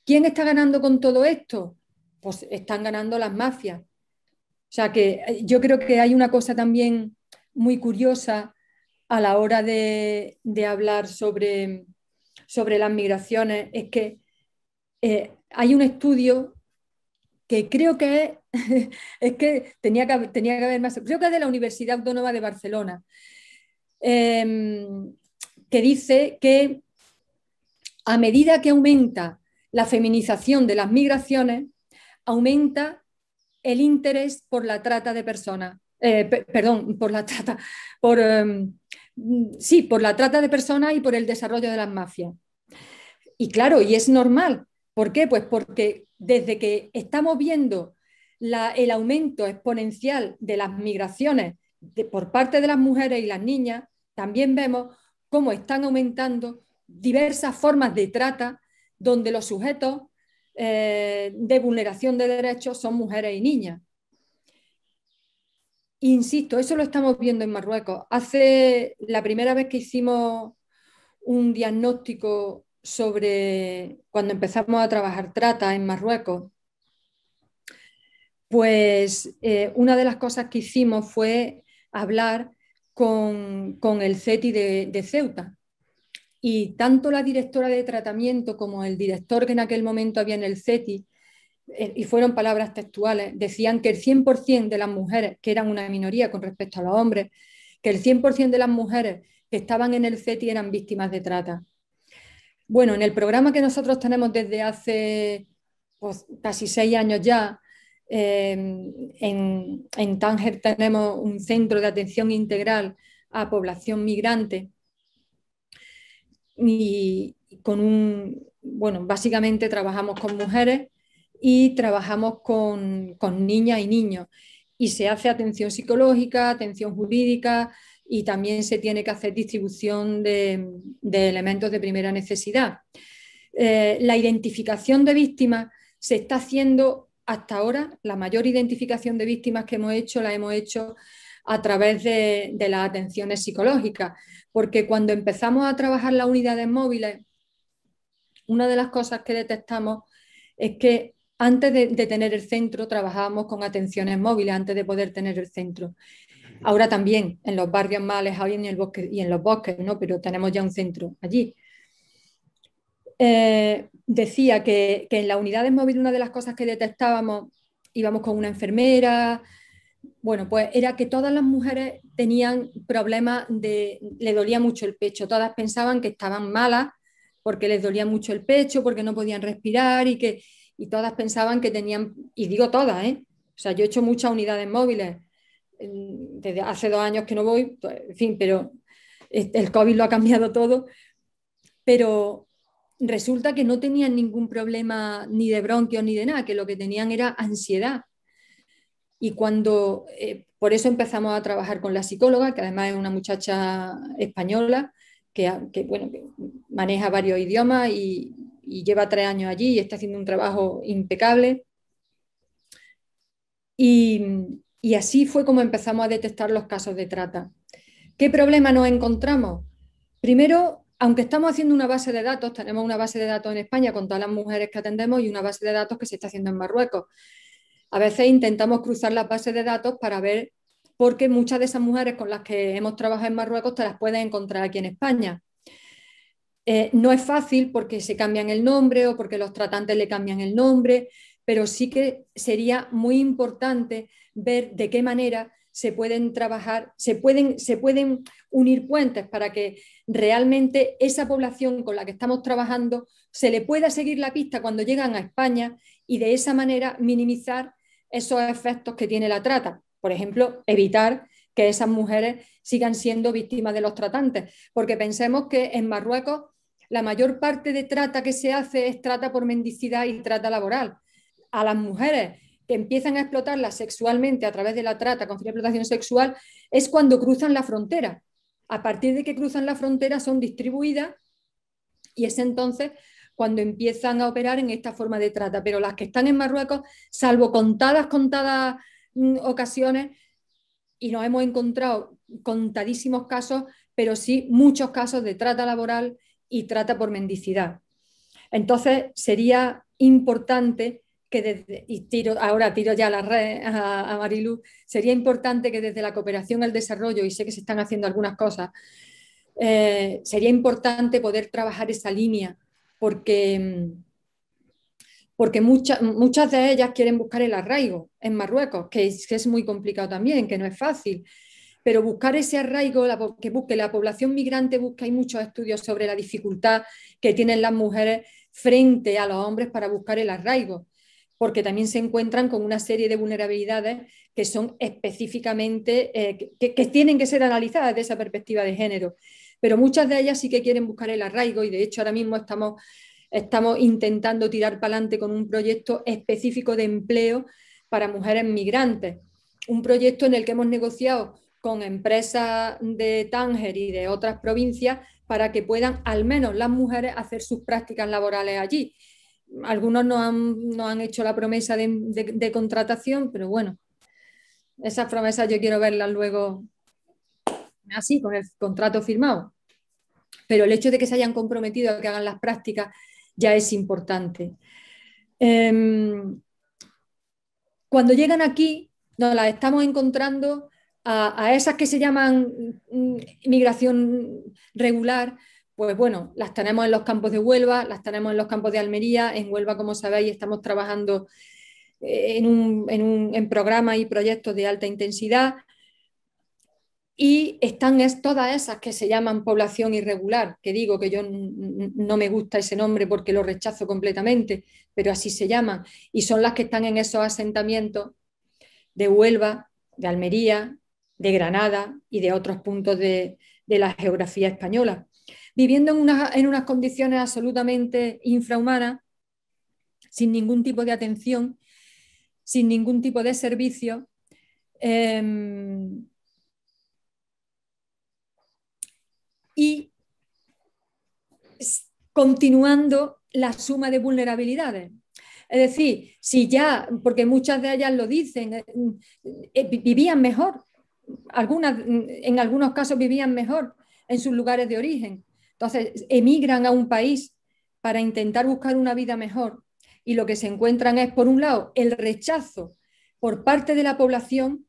¿Quién está ganando con todo esto? Pues están ganando las mafias. O sea que eh, yo creo que hay una cosa también muy curiosa a la hora de, hablar sobre, sobre, las migraciones, es que eh, hay un estudio que creo que es, [LAUGHS] que tenía que, tenía que haber más, creo que es de la Universidad Autónoma de Barcelona, em, que dice que a medida que aumenta la feminización de las migraciones, aumenta el interés por la trata de personas, eh, perdón, por la trata, em, sí, por la trata de personas y por el desarrollo de las mafias. Y claro, y es normal. ¿Por qué? Pues porque desde que estamos viendo el aumento exponencial de las migraciones por parte de las mujeres y las niñas, también vemos cómo están aumentando diversas formas de trata donde los sujetos eh, de vulneración de derechos son mujeres y niñas. Insisto, eso lo estamos viendo en Marruecos. Hace la primera vez que hicimos un diagnóstico sobre cuando empezamos a trabajar trata en Marruecos, pues eh, una de las cosas que hicimos fue hablar con, el CETI de, Ceuta. Y tanto la directora de tratamiento como el director que en aquel momento había en el CETI, eh, y fueron palabras textuales, decían que el 100% de las mujeres, que eran una minoría con respecto a los hombres, que el 100% de las mujeres que estaban en el CETI eran víctimas de trata. Bueno, en el programa que nosotros tenemos desde hace pues, casi seis años ya, en, Tánger tenemos un centro de atención integral a población migrante y con un, bueno, básicamente trabajamos con mujeres y trabajamos con, niñas y niños. Y se hace atención psicológica, atención jurídica y también se tiene que hacer distribución de, elementos de primera necesidad. Eh, la identificación de víctimas se está haciendo hasta ahora la mayor identificación de víctimas que hemos hecho la hemos hecho a través de, las atenciones psicológicas, porque cuando empezamos a trabajar las unidades móviles, una de las cosas que detectamos es que antes de, tener el centro trabajábamos con atenciones móviles, antes de poder tener el centro. Ahora también en los barrios más alejados y en, el bosque, y en los bosques, ¿no? pero tenemos ya un centro allí. Eh, decía que, en la unidad de móvil una de las cosas que detectábamos, íbamos con una enfermera, bueno, pues era que todas las mujeres tenían problemas de, le dolía mucho el pecho, todas pensaban que estaban malas porque les dolía mucho el pecho, porque no podían respirar y que y todas pensaban que tenían, y digo todas, ¿eh? o sea, yo he hecho muchas unidades móviles, desde hace dos años que no voy, pues, en fin, pero el COVID lo ha cambiado todo, pero resulta que no tenían ningún problema ni de bronquios ni de nada, que lo que tenían era ansiedad. Y cuando, eh, por eso empezamos a trabajar con la psicóloga, que además es una muchacha española, que, bueno, maneja varios idiomas y, lleva tres años allí y está haciendo un trabajo impecable. Y, y así fue como empezamos a detectar los casos de trata. ¿Qué problema nos encontramos? Primero, aunque estamos haciendo una base de datos, tenemos una base de datos en España con todas las mujeres que atendemos y una base de datos que se está haciendo en Marruecos. A veces intentamos cruzar las bases de datos para ver porque muchas de esas mujeres con las que hemos trabajado en Marruecos te las puedes encontrar aquí en España. Eh, no es fácil porque se cambian el nombre o porque los tratantes le cambian el nombre, pero sí que sería muy importante ver de qué manera se pueden trabajar, se pueden, se pueden unir puentes para que realmente esa población con la que estamos trabajando se le pueda seguir la pista cuando llegan a España y de esa manera minimizar esos efectos que tiene la trata. Por ejemplo, evitar que esas mujeres sigan siendo víctimas de los tratantes, porque pensemos que en Marruecos la mayor parte de trata que se hace es trata por mendicidad y trata laboral. A las mujeres que empiezan a explotarlas sexualmente a través de la trata con fin de explotación sexual es cuando cruzan la frontera. A partir de que cruzan la frontera son distribuidas y es entonces cuando empiezan a operar en esta forma de trata. Pero las que están en Marruecos, salvo contadas, contadas mm, ocasiones, y nos hemos encontrado contadísimos casos, pero sí muchos casos de trata laboral y trata por mendicidad. Entonces, sería importante que desde, y tiro, ahora tiro ya la red a, a sería importante que desde la cooperación al desarrollo, y sé que se están haciendo algunas cosas, eh, sería importante poder trabajar esa línea, porque, porque muchas, de ellas quieren buscar el arraigo en Marruecos, que es, muy complicado también, que no es fácil pero buscar ese arraigo, que busque la población migrante, busca, hay muchos estudios sobre la dificultad que tienen las mujeres frente a los hombres para buscar el arraigo, porque también se encuentran con una serie de vulnerabilidades que son específicamente, eh, que, que, tienen que ser analizadas desde esa perspectiva de género. Pero muchas de ellas sí que quieren buscar el arraigo y de hecho ahora mismo estamos, estamos intentando tirar para adelante con un proyecto específico de empleo para mujeres migrantes. Un proyecto en el que hemos negociado con empresas de Tánger y de otras provincias para que puedan al menos las mujeres hacer sus prácticas laborales allí. Algunos no han, han hecho la promesa de, de, contratación, pero bueno, esas promesas yo quiero verlas luego así, con el contrato firmado. Pero el hecho de que se hayan comprometido a que hagan las prácticas ya es importante. Eh, cuando llegan aquí, nos las estamos encontrando a, esas que se llaman mm, migración regular, pues bueno, las tenemos en los campos de Huelva, las tenemos en los campos de Almería. En Huelva, como sabéis, estamos trabajando eh, en, un, en, un, en programas y proyectos de alta intensidad. Y están es, todas esas que se llaman población irregular, que digo que yo no me gusta ese nombre porque lo rechazo completamente, pero así se llaman. Y son las que están en esos asentamientos de Huelva, de Almería, de Granada y de otros puntos de, la geografía española, viviendo en, en, unas condiciones absolutamente infrahumanas, sin ningún tipo de atención, sin ningún tipo de servicio. Em, y continuando la suma de vulnerabilidades. Es decir, si ya, porque muchas de ellas lo dicen, eh, eh, vivían mejor, algunas, en algunos casos vivían mejor en sus lugares de origen. Entonces, emigran a un país para intentar buscar una vida mejor y lo que se encuentran es, por un lado, el rechazo por parte de la población,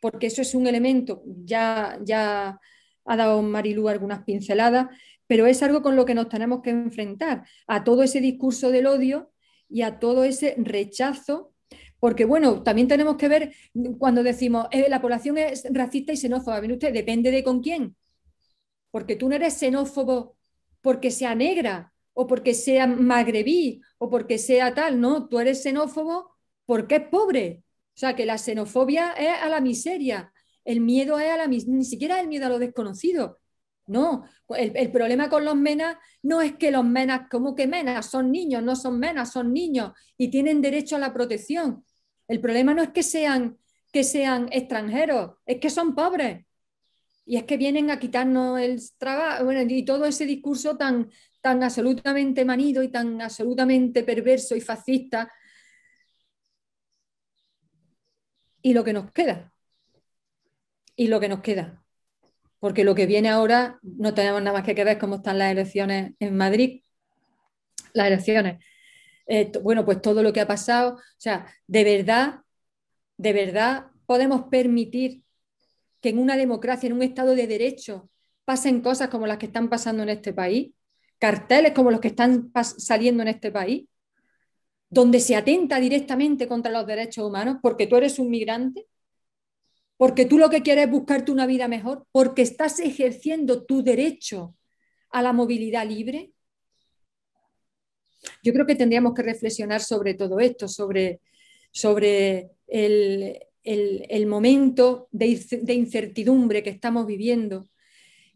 porque eso es un elemento, ya, ya ha dado Marilú algunas pinceladas, pero es algo con lo que nos tenemos que enfrentar, a todo ese discurso del odio y a todo ese rechazo porque, bueno, también tenemos que ver cuando decimos eh, la población es racista y xenófoba. ¿Ven usted? Depende de con quién. Porque tú no eres xenófobo porque sea negra o porque sea magrebí o porque sea tal, no. Tú eres xenófobo porque es pobre. O sea, que la xenofobia es a la miseria. El miedo es a la miseria. Ni siquiera el miedo a lo desconocido. No, el, el, problema con los menas no es que los menas, como que menas? Son niños, no son menas, son niños y tienen derecho a la protección. El problema no es que sean, que sean extranjeros, es que son pobres. Y es que vienen a quitarnos el trabajo y todo ese discurso tan, tan absolutamente manido y tan absolutamente perverso y fascista. Y lo que nos queda. Y lo que nos queda. Porque lo que viene ahora no tenemos nada más que, ver cómo están las elecciones en Madrid. Las elecciones eh, bueno, pues todo lo que ha pasado. O sea, de verdad, de verdad podemos permitir que en una democracia, en un Estado de Derecho, pasen cosas como las que están pasando en este país? Carteles como los que están saliendo en este país, donde se atenta directamente contra los derechos humanos porque tú eres un migrante, porque tú lo que quieres es buscarte una vida mejor, porque estás ejerciendo tu derecho a la movilidad libre. Yo creo que tendríamos que reflexionar sobre todo esto, sobre, sobre el, el, momento de, incertidumbre que estamos viviendo.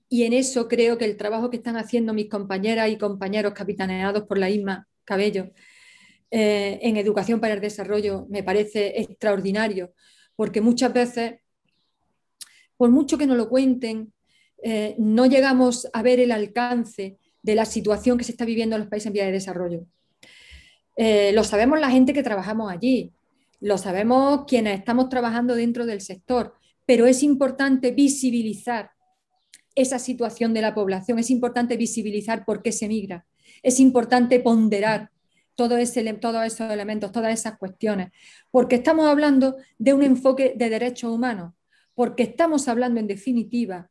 Y en eso creo que el trabajo que están haciendo mis compañeras y compañeros capitaneados por la Isma Cabello eh, en Educación para el Desarrollo me parece extraordinario, porque muchas veces, por mucho que nos lo cuenten, eh, no llegamos a ver el alcance de la situación que se está viviendo en los países en vía de desarrollo. Eh, lo sabemos la gente que trabajamos allí, lo sabemos quienes estamos trabajando dentro del sector, pero es importante visibilizar esa situación de la población, es importante visibilizar por qué se migra, es importante ponderar todo todos esos elementos, todas esas cuestiones, porque estamos hablando de un enfoque de derechos humanos, porque estamos hablando en definitiva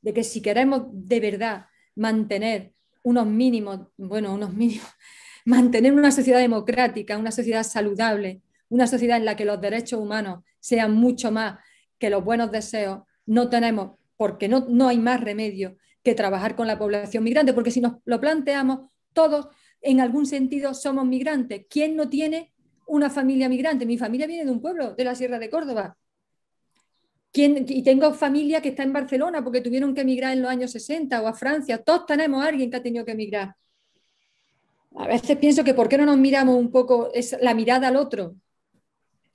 de que si queremos de verdad mantener unos mínimos, bueno, unos mínimos, [LAUGHS] mantener una sociedad democrática, una sociedad saludable, una sociedad en la que los derechos humanos sean mucho más que los buenos deseos, no tenemos, porque no, no hay más remedio que trabajar con la población migrante, porque si nos lo planteamos, todos en algún sentido somos migrantes. ¿Quién no tiene una familia migrante? Mi familia viene de un pueblo, de la Sierra de Córdoba. ¿Quién, y tengo familia que está en Barcelona porque tuvieron que emigrar en los años 60 o a Francia. Todos tenemos a alguien que ha tenido que emigrar. A veces pienso que ¿por qué no nos miramos un poco es la mirada al otro?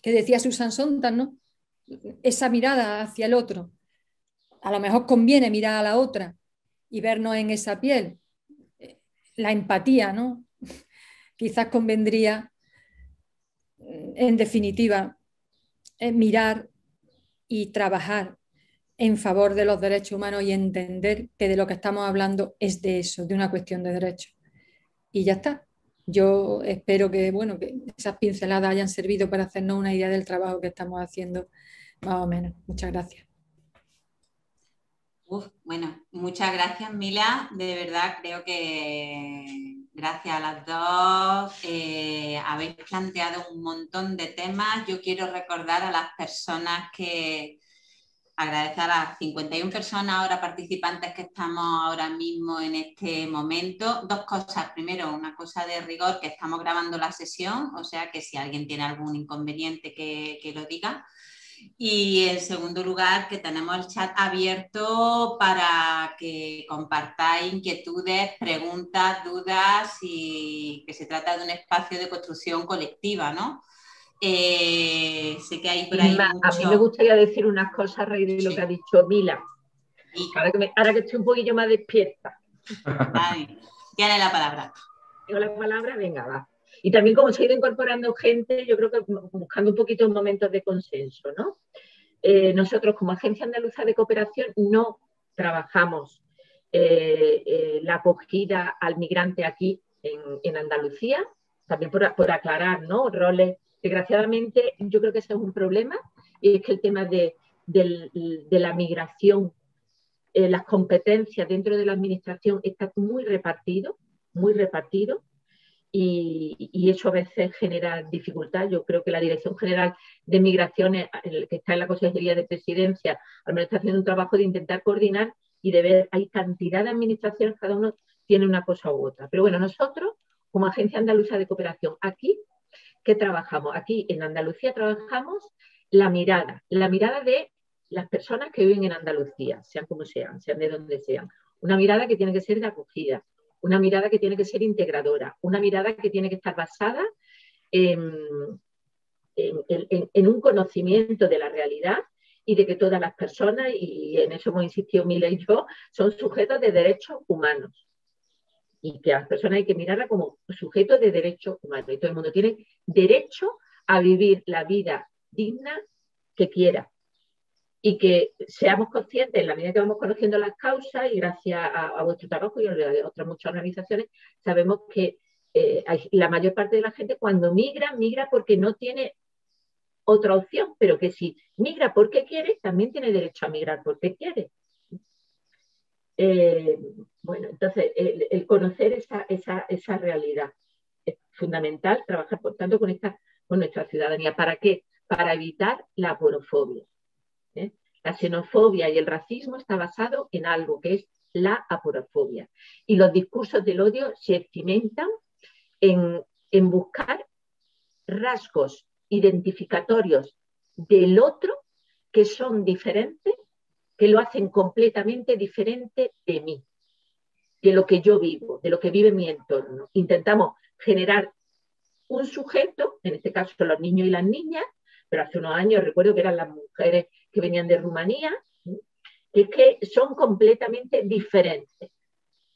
que decía Susan Sontag, ¿no? Esa mirada hacia el otro. A lo mejor conviene mirar a la otra y vernos en esa piel. La empatía, ¿no? [LAUGHS] Quizás convendría, en definitiva, mirar y trabajar en favor de los derechos humanos y entender que de lo que estamos hablando es de eso, de una cuestión de derechos. Y ya está. Yo espero que, bueno, que esas pinceladas hayan servido para hacernos una idea del trabajo que estamos haciendo, más o menos. Muchas gracias. Bueno, muchas gracias Mila, de verdad creo que gracias a las dos eh, habéis planteado un montón de temas. Yo quiero recordar a las personas que, agradecer a las 51 personas ahora participantes que estamos ahora mismo en este momento. Dos cosas. Primero, una cosa de rigor, que estamos grabando la sesión, o sea que si alguien tiene algún inconveniente que, lo diga. Y en segundo lugar, que tenemos el chat abierto para que compartáis inquietudes, preguntas, dudas y que se trata de un espacio de construcción colectiva, ¿no? Eh, sé que hay por ahí. A mí me gustaría decir unas cosas a raíz de lo que ha dicho Mila. Ahora, que estoy un poquillo más despierta. tiene la palabra. Tengo la palabra, venga, va. Y también como se ha ido incorporando gente, yo creo que buscando un poquito momentos de consenso, ¿no? Eh, nosotros como Agencia Andaluza de Cooperación no trabajamos eh, la acogida al migrante aquí en, Andalucía, también por, por, aclarar, ¿no? Roles Desgraciadamente, yo creo que ese es un problema, y es que el tema de, la migración, eh, las competencias dentro de la administración está muy repartido, muy repartido, y, eso a veces genera dificultad. Yo creo que la Dirección General de Migraciones, que está en la Consejería de Presidencia, al menos está haciendo un trabajo de intentar coordinar y de ver, hay cantidad de administraciones, cada uno tiene una cosa u otra. Pero bueno, nosotros, como Agencia Andaluza de Cooperación, aquí ¿Qué trabajamos? Aquí en Andalucía trabajamos la mirada, la mirada de las personas que viven en Andalucía, sean como sean, sean de donde sean. Una mirada que tiene que ser de acogida, una mirada que tiene que ser integradora, una mirada que tiene que estar basada en, un conocimiento de la realidad y de que todas las personas, y en eso hemos insistido Mila y yo, son sujetos de derechos humanos y que a las personas hay que mirarla como sujeto de derechos humanos. Y todo el mundo tiene derecho a vivir la vida digna que quiera. Y que seamos conscientes, en la medida que vamos conociendo las causas, y gracias a, vuestro trabajo y a otras muchas organizaciones, sabemos que eh, la mayor parte de la gente cuando migra, migra porque no tiene otra opción, pero que si migra porque quiere, también tiene derecho a migrar porque quiere. Eh, bueno, entonces, el, conocer esa, esa, realidad es fundamental, trabajar, por tanto, con, esta, con nuestra ciudadanía. ¿Para qué? Para evitar la aporofobia. La xenofobia y el racismo está basado en algo que es la aporofobia. Y los discursos del odio se cimentan en, en buscar rasgos identificatorios del otro que son diferentes, que lo hacen completamente diferente de mí, de lo que yo vivo, de lo que vive mi entorno. Intentamos generar un sujeto, en este caso los niños y las niñas, pero hace unos años recuerdo que eran las mujeres que venían de Rumanía, que es que son completamente diferentes.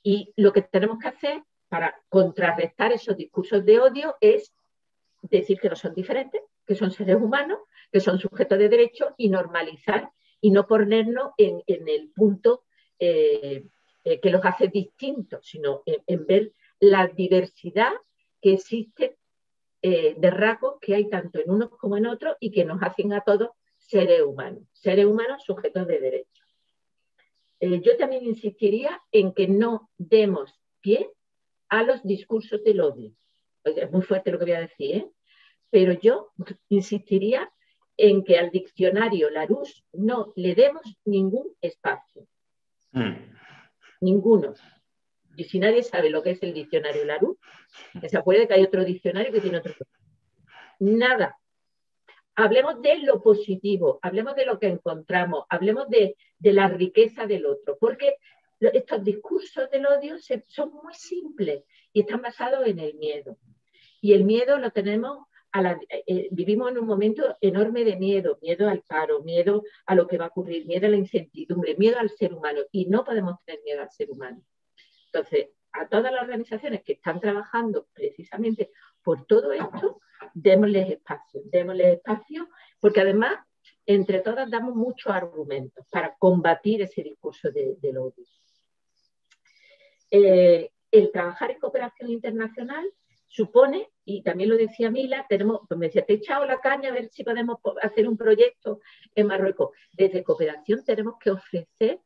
Y lo que tenemos que hacer para contrarrestar esos discursos de odio es decir que no son diferentes, que son seres humanos, que son sujetos de derecho y normalizar y no ponernos en, el punto eh, eh, que los hace distintos, sino en, ver la diversidad que existe eh, de rasgos que hay tanto en unos como en otros y que nos hacen a todos seres humanos, seres humanos sujetos de derecho. yo también insistiría en que no demos pie a los discursos del odio. Es muy fuerte lo que voy a decir, ¿eh? pero yo insistiría en que al diccionario Larousse no le demos ningún espacio. Mm. Ninguno. Y si nadie sabe lo que es el diccionario Larousse, que se acuerde que hay otro diccionario que tiene otro. Nada. Hablemos de lo positivo, hablemos de lo que encontramos, hablemos de, la riqueza del otro, porque estos discursos del odio son muy simples y están basados en el miedo. Y el miedo lo tenemos eh, eh, vivimos en un momento enorme de miedo, miedo al paro, miedo a lo que va a ocurrir, miedo a la incertidumbre, miedo al ser humano y no podemos tener miedo al ser humano. Entonces, a todas las organizaciones que están trabajando precisamente por todo esto, démosles espacio, démosles espacio, porque además entre todas damos muchos argumentos para combatir ese discurso de, del odio. Eh, el trabajar en cooperación internacional supone, y también lo decía Mila, tenemos, pues me decía, te he echado la caña a ver si podemos hacer un proyecto en Marruecos. Desde cooperación tenemos que ofrecer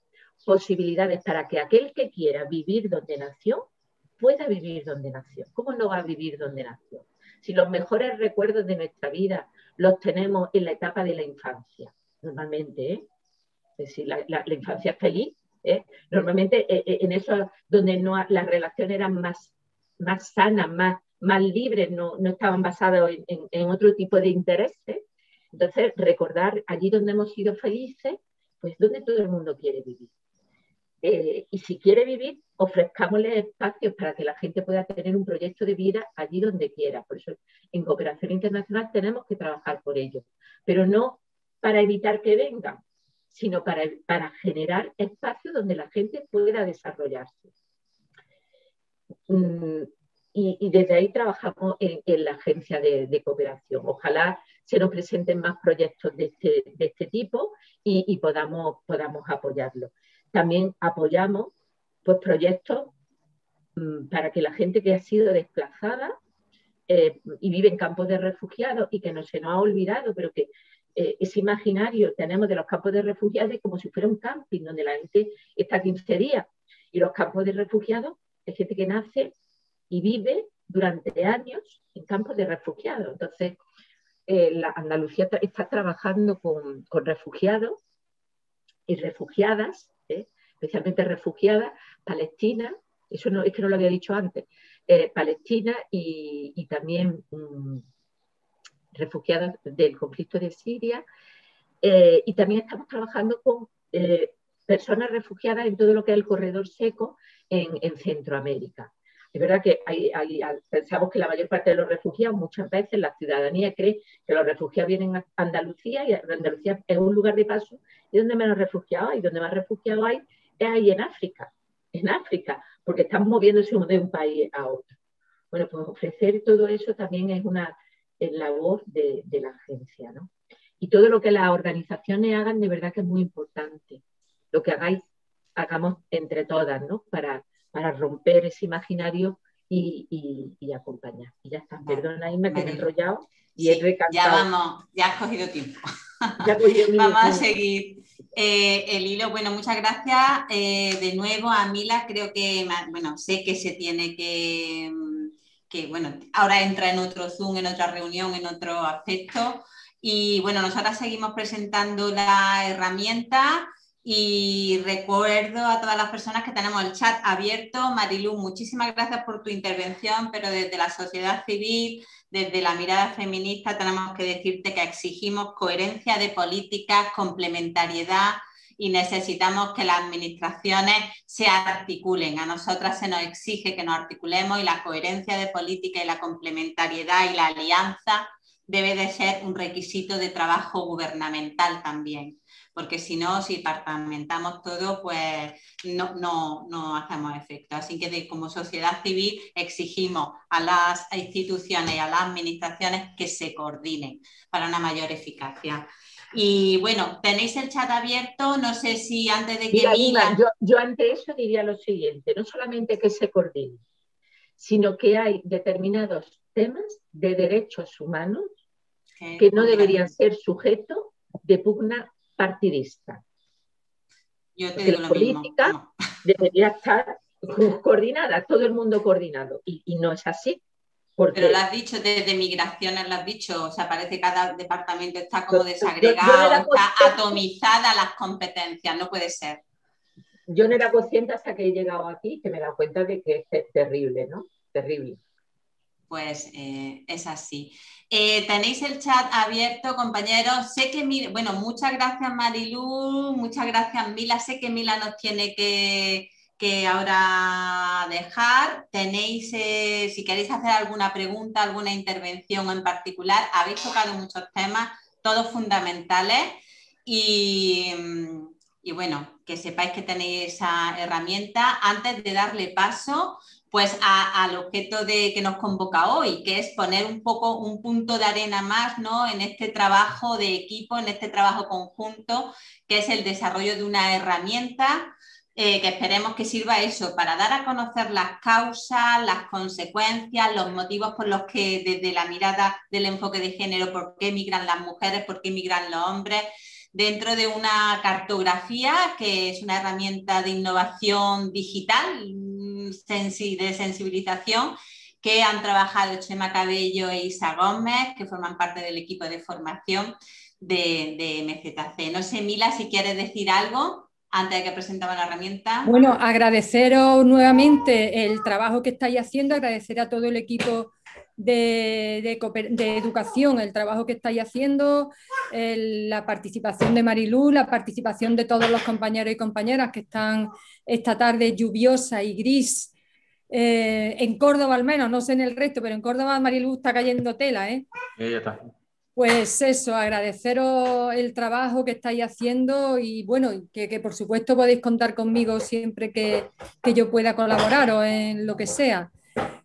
posibilidades para que aquel que quiera vivir donde nació, pueda vivir donde nació. ¿Cómo no va a vivir donde nació? Si los mejores recuerdos de nuestra vida los tenemos en la etapa de la infancia, normalmente, ¿eh? es decir, la, infancia feliz, ¿eh? normalmente eh, en eso donde no, las relaciones eran más, más sanas, más, más libres, no, estaban basados en, otro tipo de intereses. Entonces, recordar allí donde hemos sido felices, pues donde todo el mundo quiere vivir. Eh, y si quiere vivir, ofrezcámosle espacios para que la gente pueda tener un proyecto de vida allí donde quiera. Por eso, en cooperación internacional tenemos que trabajar por ello, pero no para evitar que vengan, sino para, generar espacios donde la gente pueda desarrollarse. Mm, y, desde ahí trabajamos en, la agencia de, cooperación. Ojalá se nos presenten más proyectos de este, este tipo y, podamos, podamos apoyarlos. También apoyamos pues, proyectos mm, para que la gente que ha sido desplazada eh, y vive en campos de refugiados y que no se nos ha olvidado, pero que eh, ese imaginario tenemos de los campos de refugiados como si fuera un camping donde la gente está 15 días. Y los campos de refugiados es gente que nace y vive durante años en campos de refugiados. Entonces, eh, la Andalucía está trabajando con, refugiados y refugiadas, ¿eh? especialmente refugiadas palestinas, eso no, es que no lo había dicho antes, eh, palestinas y, también mm, refugiadas del conflicto de Siria. y también estamos trabajando con personas refugiadas en todo lo que es el corredor seco en Centroamérica. Es verdad que pensamos que la mayor parte de los refugiados, muchas veces la ciudadanía cree que los refugiados vienen a Andalucía y Andalucía es un lugar de paso y donde menos refugiados hay, donde más refugiados hay es ahí en África, en África, porque están moviéndose de un país a otro. Bueno, pues ofrecer todo eso también es una labor de, de la agencia, ¿no? Y todo lo que las organizaciones hagan, de verdad que es muy importante. Lo que hagáis, hagamos entre todas, ¿no? Para, para romper ese imaginario y, y, acompañar. Y ya está. Perdona, Inma, que me he enrollado y he recalcado. Ya vamos, ya has cogido tiempo. [LAUGHS] [LAUGHS] vamos a seguir eh, el hilo. Bueno, muchas gracias eh, de nuevo a Mila. Creo que, bueno, sé que se tiene que, que, bueno, ahora entra en otro Zoom, en otra reunión, en otro aspecto. Y bueno, nosotras seguimos presentando la herramienta y recuerdo a todas las personas que tenemos el chat abierto. Marilu, muchísimas gracias por tu intervención, pero desde la sociedad civil, desde la mirada feminista, tenemos que decirte que exigimos coherencia de políticas, complementariedad y necesitamos que las administraciones se articulen. A nosotras se nos exige que nos articulemos y la coherencia de política y la complementariedad y la alianza debe de ser un requisito de trabajo gubernamental también porque si no, si parlamentamentamos todo, pues no, no, hacemos efecto. Así que como sociedad civil exigimos a las instituciones y a las administraciones que se coordinen para una mayor eficacia. Y bueno, tenéis el chat abierto, no sé si antes de que... Mira, yo, yo ante eso diría lo siguiente, no solamente que se coordinen, sino que hay determinados temas de derechos humanos que no deberían ser sujetos de pugna partidista. Yo te digo la política [LAUGHS] debería estar coordinada, todo el mundo coordinado, y, no es así. Pero lo has dicho desde migraciones, lo has dicho, o sea, parece que cada departamento está como desagregado, está atomizada las competencias, no puede ser. Yo no era consciente hasta que he llegado aquí, que me he dado cuenta de que es terrible, ¿no? Terrible pues eh, es así. Eh, tenéis el chat abierto, compañeros. Sé que, bueno, muchas gracias Marilu, muchas gracias Mila. Sé que Mila nos tiene que, ahora dejar. Tenéis, eh, si queréis hacer alguna pregunta, alguna intervención en particular, habéis tocado muchos temas, todos fundamentales. Y, y bueno, que sepáis que tenéis esa herramienta. Antes de darle paso, pues al objeto de que nos convoca hoy, que es poner un poco un punto de arena más ¿no? en este trabajo de equipo, en este trabajo conjunto, que es el desarrollo de una herramienta eh, que esperemos que sirva eso, para dar a conocer las causas, las consecuencias, los motivos por los que desde la mirada del enfoque de género, por qué emigran las mujeres, por qué emigran los hombres, dentro de una cartografía que es una herramienta de innovación digital, de sensibilización que han trabajado Chema Cabello e Isa Gómez, que forman parte del equipo de formación de, de MZC. No sé, Mila, si quieres decir algo antes de que presentamos la herramienta. Bueno, agradeceros nuevamente el trabajo que estáis haciendo, agradecer a todo el equipo de, educación, el trabajo que estáis haciendo, la participación de Marilú, la participación de todos los compañeros y compañeras que están esta tarde lluviosa y gris. Eh, en Córdoba al menos, no sé en el resto, pero en Córdoba Marilú está cayendo tela. ¿eh? Pues eso, agradeceros el trabajo que estáis haciendo y bueno, que, por supuesto podéis contar conmigo siempre que, que yo pueda colaborar o en lo que sea.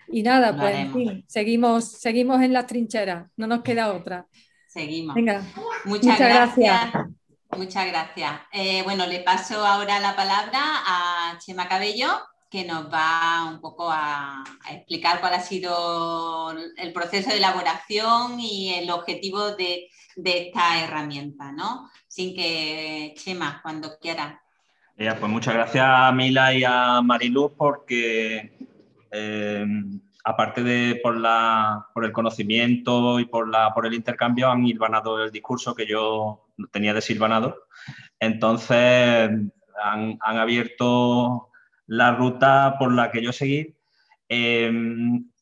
Y nada, pues en fin, seguimos, seguimos en las trincheras, no nos queda otra. Seguimos. Venga, muchas, gracias. Muchas gracias. Eh, bueno, le paso ahora la palabra a Chema Cabello, que nos va un poco a, explicar cuál ha sido el proceso de elaboración y el objetivo de, esta herramienta, ¿no? Sin que, Chema, cuando quiera. pues muchas gracias a Mila y a Mariluz porque eh, aparte de por, el conocimiento y por, el intercambio, han hilvanado el discurso que yo tenía de silvanado. Entonces, han, abierto la ruta por la que yo seguí. Eh,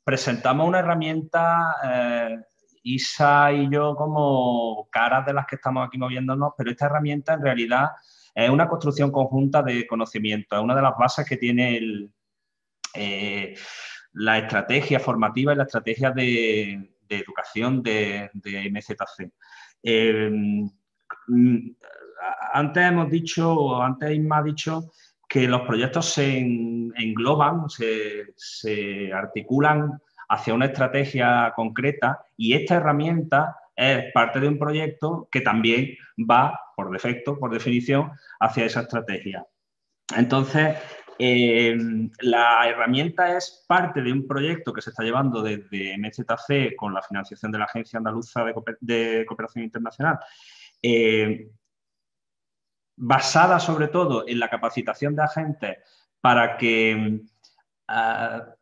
presentamos una herramienta, eh, Isa y yo, como caras de las que estamos aquí moviéndonos, pero esta herramienta en realidad es una construcción conjunta de conocimiento, es una de las bases que tiene el, eh, la estrategia formativa y la estrategia de, educación de, MZC. Eh, antes hemos dicho, antes Isma ha dicho que los proyectos se engloban, se, articulan hacia una estrategia concreta y esta herramienta es parte de un proyecto que también va, por defecto, por definición, hacia esa estrategia. Entonces, Eh, la herramienta es parte de un proyecto que se está llevando desde MZC con la financiación de la Agencia Andaluza de, Cooperación Internacional, eh, basada sobre todo en la capacitación de agentes para que ah,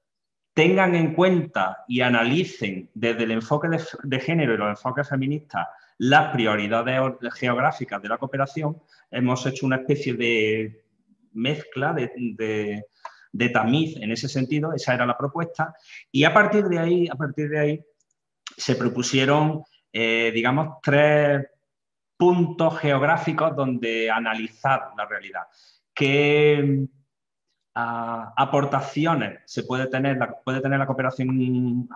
tengan en cuenta y analicen desde el enfoque de, género y los enfoques feministas las prioridades geográficas de la cooperación, hemos hecho una especie de mezcla, de, tamiz en ese sentido, esa era la propuesta, y a partir de ahí, a partir de ahí se propusieron, eh, digamos, tres puntos geográficos donde analizar la realidad. ¿Qué ah, aportaciones se puede tener, la, puede tener la cooperación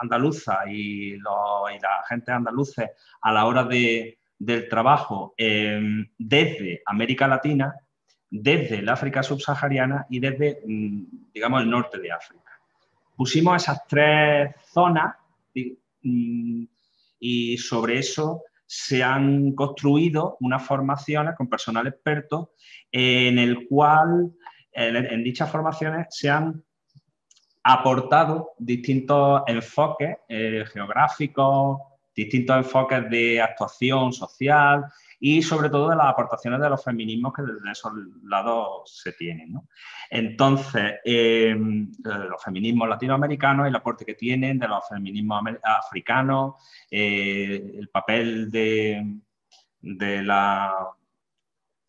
andaluza y, la gente andaluza a la hora del trabajo desde América Latina desde el África subsahariana y desde, mm, digamos, el norte de África. Pusimos esas tres zonas mm, y, sobre eso se han construido unas formaciones con personal experto en el cual, en, dichas formaciones, se han aportado distintos enfoques eh, geográficos, distintos enfoques de actuación social y sobre todo de las aportaciones de los feminismos que desde esos lados se tienen. Entonces, em, los feminismos latinoamericanos, el aporte que tienen de los feminismos africanos, eh, el papel de, de la,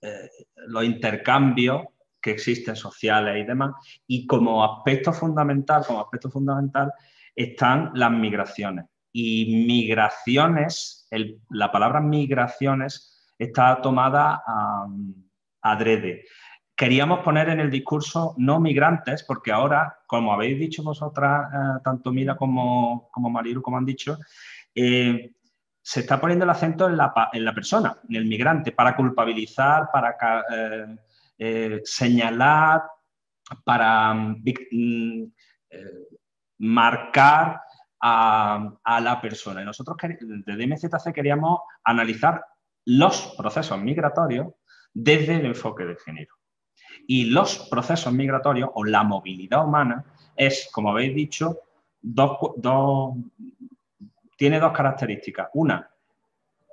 eh, los intercambios que existen sociales y demás, y como aspecto fundamental, como aspecto fundamental, están las migraciones. Y migraciones, la palabra migraciones está tomada a, adrede. Queríamos poner en el discurso no migrantes, porque ahora, como habéis dicho vosotras, eh, tanto Mila como, como Marilu, como han dicho, eh, se está poniendo el acento en la, persona, en el migrante, para culpabilizar, para eh, señalar, para mm, marcar a, a, la persona. Y nosotros desde MZC queríamos analizar los procesos migratorios desde el enfoque de género. Y los procesos migratorios o la movilidad humana es, como habéis dicho, tiene dos características. Una,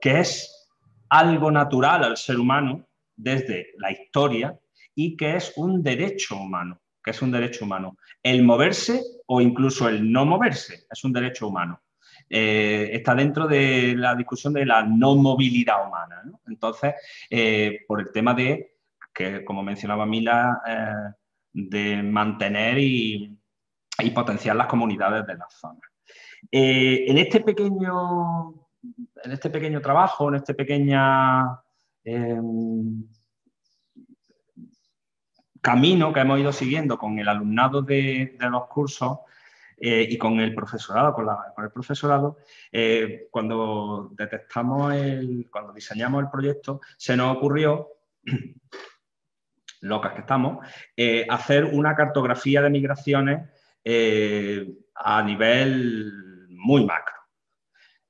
que es algo natural al ser humano desde la historia y que es un derecho humano, que es un derecho humano. El moverse o incluso el no moverse es un derecho humano. Eh, está dentro de la discusión de la no movilidad humana. Entonces, eh, por el tema de, que como mencionaba Mila, eh, de mantener y, potenciar las comunidades de la zona. en, este pequeño, en este pequeño trabajo, en este pequeño camino que hemos ido siguiendo con el alumnado de los cursos, eh, y con el profesorado, con, el profesorado, eh, cuando detectamos el, cuando diseñamos el proyecto, se nos ocurrió, [CLEARS THROAT] locas que estamos, eh, hacer una cartografía de migraciones a nivel muy macro.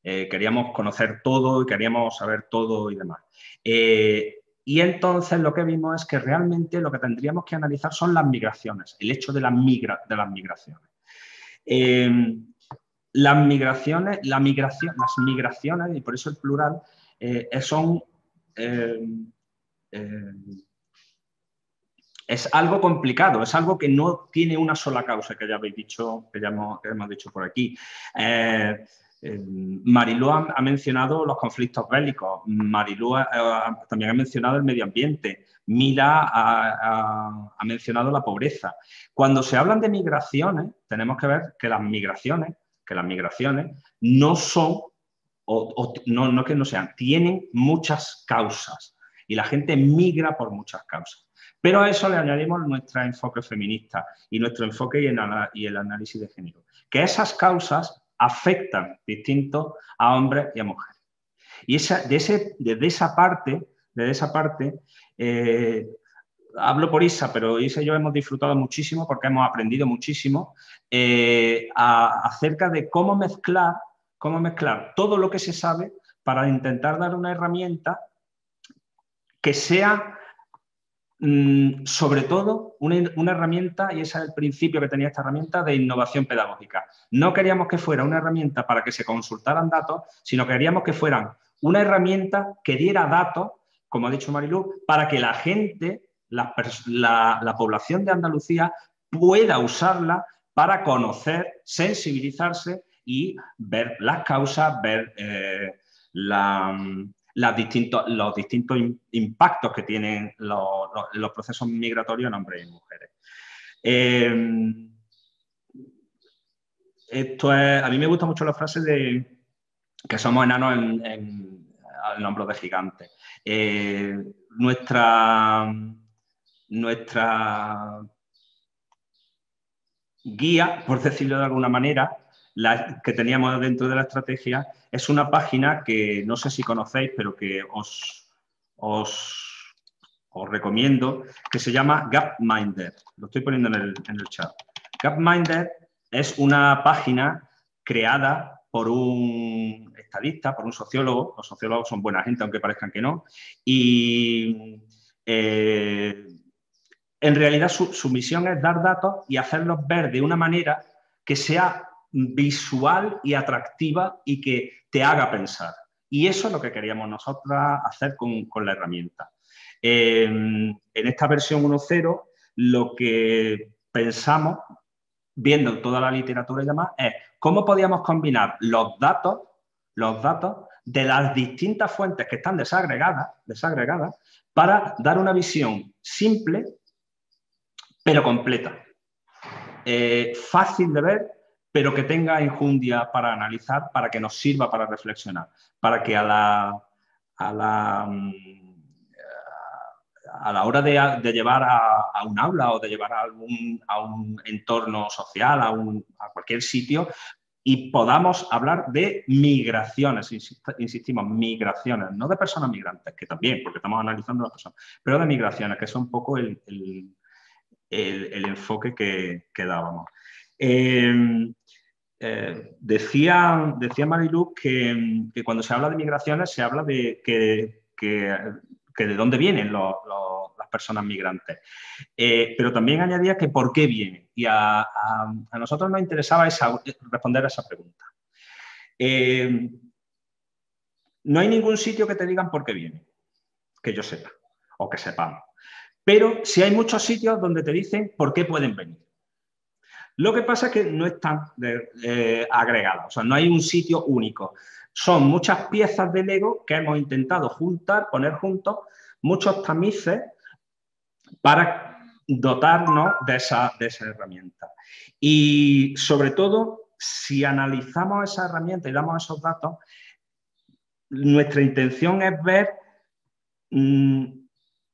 queríamos conocer todo y queríamos saber todo y demás. Y entonces lo que vimos es que realmente lo que tendríamos que analizar son las migraciones, el hecho de, las migra de las migraciones. Eh, las migraciones, las migraciones, y por eso el plural, eh, son eh, es algo complicado, es algo que no tiene una sola causa, que ya habéis dicho, que ya hemos, dicho por aquí. Marilú ha, mencionado los conflictos bélicos, Marilú también ha mencionado el medio ambiente, Mila ha, mencionado la pobreza. Cuando se hablan de migraciones, tenemos que ver que las migraciones, que las migraciones no son, o, no que no sean, tienen muchas causas y la gente migra por muchas causas. Pero a eso le añadimos nuestro enfoque feminista y nuestro enfoque y el, análisis de género, que esas causas afectan distinto a hombres y a mujeres. Y esa, de ese, desde esa parte, desde esa parte eh, hablo por Isa, pero Isa y yo hemos disfrutado muchísimo porque hemos aprendido muchísimo eh, acerca de cómo mezclar, cómo mezclar todo lo que se sabe para intentar dar una herramienta que sea sobre todo una, herramienta, y ese es el principio que tenía esta herramienta, de innovación pedagógica. No queríamos que fuera una herramienta para que se consultaran datos, sino queríamos que fueran una herramienta que diera datos, como ha dicho Marilu, para que la gente, la, población de Andalucía pueda usarla para conocer, sensibilizarse y ver las causas, ver eh, los distintos impactos que tienen los, procesos migratorios en hombres y mujeres. Eh, esto a mí me gusta mucho la frase de que somos enanos en, en, hombros de gigantes. Eh, nuestra, nuestra guía, por decirlo de alguna manera, la que teníamos dentro de la estrategia, es una página que no sé si conocéis, pero que os, os, recomiendo, que se llama Gapminder. Lo estoy poniendo en el, en el chat. Gapminder es una página creada por un estadista, por un sociólogo. Los sociólogos son buena gente, aunque parezcan que no. Y eh, en realidad su, misión es dar datos y hacerlos ver de una manera que sea visual y atractiva y que te haga pensar. Y eso es lo que queríamos nosotros hacer con, la herramienta. en esta versión 1.0, lo que pensamos, viendo toda la literatura y demás, es cómo podíamos combinar los datos, los datos de las distintas fuentes que están desagregadas, desagregadas para dar una visión simple pero completa. Eh, fácil de ver, pero que tenga enjundia para analizar, para que nos sirva para reflexionar, para que a la, a la, mm, a la hora de, llevar a, un aula o de llevar a, a un entorno social, a, a cualquier sitio, y podamos hablar de migraciones, insistimos, migraciones, no de personas migrantes, que también, porque estamos analizando las personas, pero de migraciones, que es un poco el, el, enfoque que, dábamos. Em, eh, decía, decía Marilu que, que, cuando se habla de migraciones se habla de que, de dónde vienen las personas migrantes. Eh, pero también añadía que por qué vienen. Y a, nosotros nos interesaba responder a esa pregunta. Em, no hay ningún sitio que te digan por qué vienen, que yo sepa o que sepamos. Pero sí hay muchos sitios donde te dicen por qué pueden venir. Lo que pasa es que no están eh, agregados, o sea, no hay un sitio único. Son muchas piezas de Lego que hemos intentado juntar, poner juntos, muchos tamices para dotarnos de esa, de esa herramienta. Y sobre todo, si analizamos esa herramienta y damos esos datos, nuestra intención es ver mm,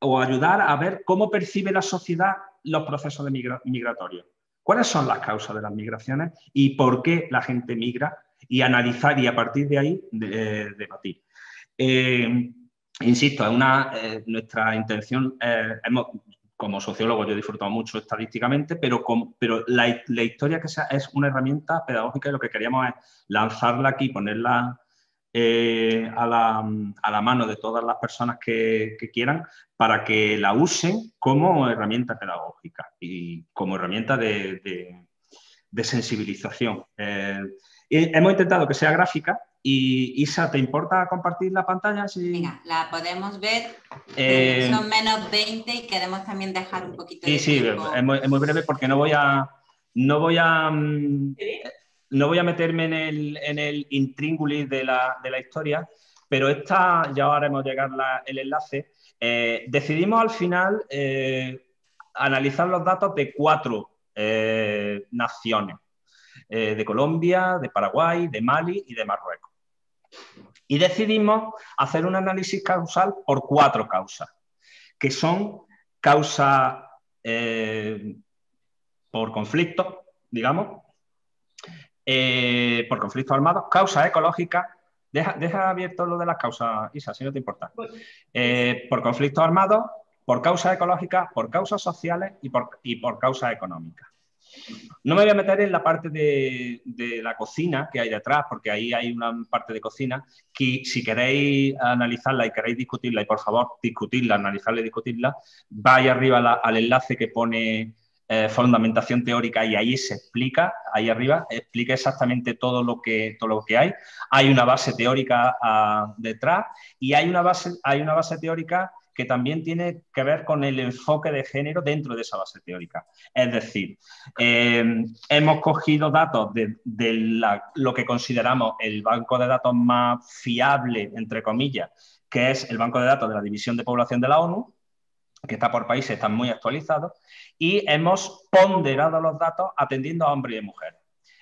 o ayudar a ver cómo percibe la sociedad los procesos de migratorios. ¿Cuáles son las causas de las migraciones y por qué la gente migra? Y analizar y a partir de ahí debatir. Eh, insisto, es una, eh, nuestra intención, como sociólogo yo he disfrutado mucho estadísticamente, pero, pero la, la, historia que sea es una herramienta pedagógica y lo que queríamos es lanzarla aquí, ponerla eh, a, la, mano de todas las personas que, quieran para que la usen como herramienta pedagógica y como herramienta de, sensibilización. Eh, hemos intentado que sea gráfica y Isa, ¿te importa compartir la pantalla? Venga, la podemos ver. Eh, son menos 20 y queremos también dejar un poquito sí, de Sí, sí, es muy, es muy, breve porque no voy a... No voy a mm, no voy a meterme en el, en el intríngulis de la, historia, pero esta, ya haremos llegar el enlace. Eh, decidimos al final eh, analizar los datos de cuatro eh, naciones, de Colombia, de Paraguay, de Mali y de Marruecos. Y decidimos hacer un análisis causal por cuatro causas, que son causa por conflicto, digamos, eh, por conflictos armados, causa ecológica. Deja, abierto lo de las causas, Isa, si no te importa. Eh, por conflictos armados, por causas ecológicas, por causas sociales y por, y por causas económicas. No me voy a meter en la parte de, la cocina que hay detrás, porque ahí hay una parte de cocina que si queréis analizarla y queréis discutirla, y por favor discutirla, analizarla y discutirla, vaya arriba al enlace que pone eh, fundamentación teórica y ahí se explica, ahí arriba, explica exactamente todo lo que, todo lo que hay. Hay una base teórica ah, detrás y hay una base, hay una base teórica que también tiene que ver con el enfoque de género dentro de esa base teórica. Es decir, eh, hemos cogido datos de, lo que consideramos el banco de datos más fiable, entre comillas, que es el banco de datos de la División de Población de la ONU, que está por países, están muy actualizados, y hemos ponderado los datos atendiendo a hombres y mujeres.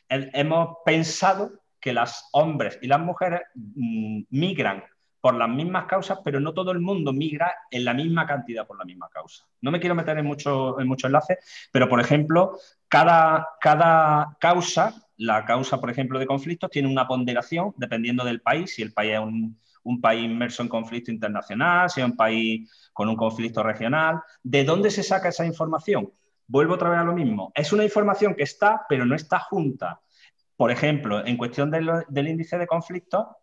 Hemos pensado que los hombres y las mujeres mm, migran por las mismas causas, pero no todo el mundo migra en la misma cantidad por la misma causa. No me quiero meter en muchos en mucho enlaces, pero por ejemplo, cada, cada causa, la causa, por ejemplo, de conflictos, tiene una ponderación dependiendo del país, si el país es un, un país inmerso en conflicto internacional, si es un país con un conflicto regional. ¿De dónde se saca esa información? Vuelvo otra vez a lo mismo. Es una información que está, pero no está junta. Por ejemplo, en cuestión del, índice de conflicto,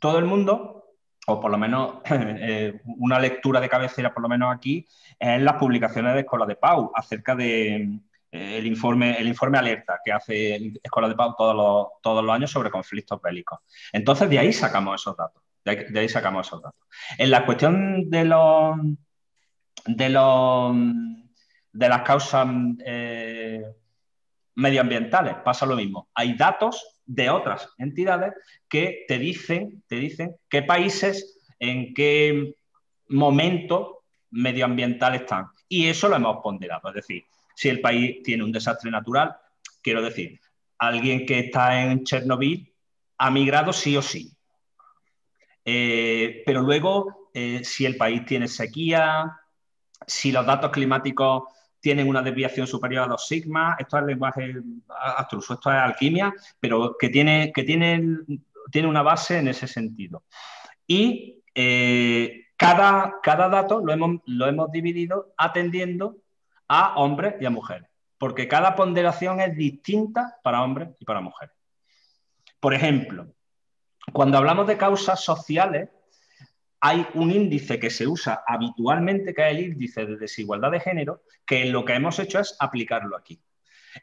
todo el mundo o por lo menos [LAUGHS] eh, una lectura de cabecera, por lo menos aquí, en las publicaciones de Escuela de Pau acerca de eh, el, informe, el informe alerta que hace Escuela de Pau todos los, todos los años sobre conflictos bélicos. Entonces, de ahí sacamos esos datos. De ahí, sacamos esos datos. En la cuestión de los de los de las causas eh, medioambientales pasa lo mismo. Hay datos de otras entidades que te dicen, te dicen qué países, en qué momento medioambiental están. Y eso lo hemos ponderado. Es decir, si el país tiene un desastre natural, quiero decir, alguien que está en Chernobyl ha migrado sí o sí. Eh, pero luego, eh, si el país tiene sequía, si los datos climáticos tienen una desviación superior a 2 sigma, esto es lenguaje abstruso, esto es alquimia, pero que tiene, que tiene, tiene una base en ese sentido. Y eh, cada, cada dato lo hemos, lo hemos dividido atendiendo a hombres y a mujeres, porque cada ponderación es distinta para hombres y para mujeres. Por ejemplo, cuando hablamos de causas sociales, hay un índice que se usa habitualmente, que es el índice de desigualdad de género, que lo que hemos hecho es aplicarlo aquí.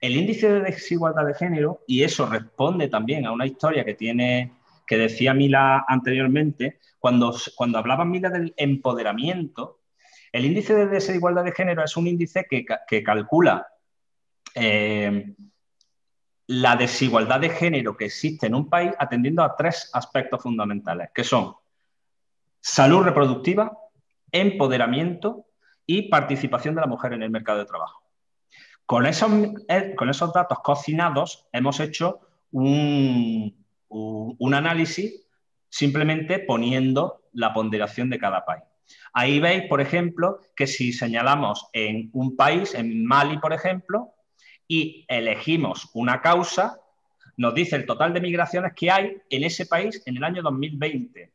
El índice de desigualdad de género, y eso responde también a una historia que tiene, que decía Mila anteriormente, cuando, cuando hablaba Mila del empoderamiento, el índice de desigualdad de género es un índice que, calcula eh, la desigualdad de género que existe en un país atendiendo a tres aspectos fundamentales, que son salud reproductiva, empoderamiento y participación de la mujer en el mercado de trabajo. Con esos, eh, con esos datos cocinados hemos hecho un, análisis simplemente poniendo la ponderación de cada país. Ahí veis, por ejemplo, que si señalamos en un país, en Mali, por ejemplo, y elegimos una causa, nos dice el total de migraciones que hay en ese país en el año 2020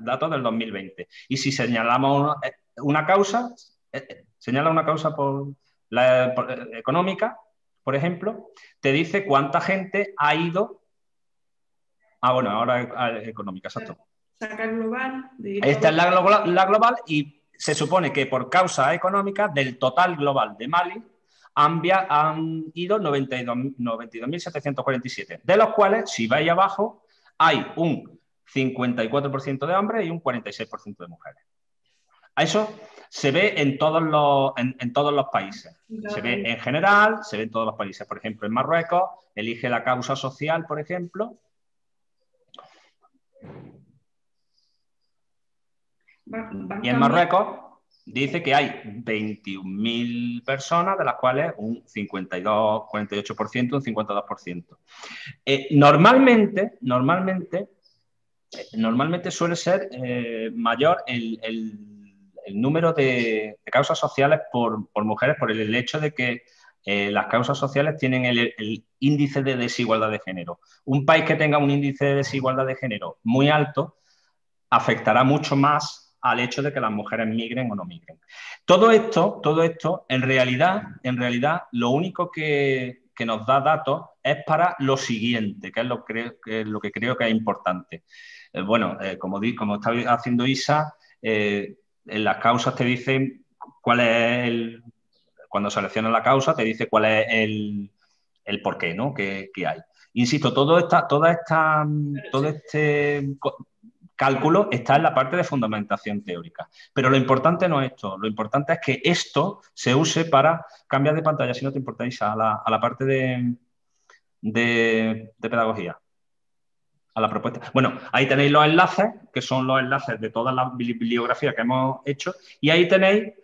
datos del 2020. Y si señalamos una, causa, eh, eh, señala una causa por la eh, económica, por ejemplo, te dice cuánta gente ha ido. Ah, bueno, ahora económica, exacto. global. Esta es la global, la global y se supone que por causa económica del total global de Mali han, han ido 92.747, de los cuales, si vais abajo, hay un 54% de hombres y un 46% de mujeres. A eso se ve en todos los, en, todos los países. Se ve en general, se ve en todos los países. Por ejemplo, en Marruecos elige la causa social, por ejemplo. Y en Marruecos dice que hay 21.000 personas, de las cuales un 52, 48%, un 52%. Eh, normalmente, normalmente normalmente suele ser eh, mayor el, número de, causas sociales por, mujeres por el, hecho de que eh, las causas sociales tienen el, índice de desigualdad de género. Un país que tenga un índice de desigualdad de género muy alto afectará mucho más al hecho de que las mujeres migren o no migren. Todo esto, todo esto, en realidad, en realidad, lo único que, nos da datos es para lo siguiente, que es lo, que, lo que creo que es importante. Eh, bueno, eh, como, como está haciendo Isa, eh, en las causas te dicen cuál es el, cuando seleccionas la causa, te dice cuál es el, el porqué ¿no? que, hay. Insisto, todo, esta, toda esta, todo este cálculo está en la parte de fundamentación teórica. Pero lo importante no es esto, lo importante es que esto se use para cambiar de pantalla, si no te importa, a la, a la parte de, de, pedagogía. A la propuesta. Bueno, ahí tenéis los enlaces, que son los enlaces de toda la bibliografía que hemos hecho, y ahí tenéis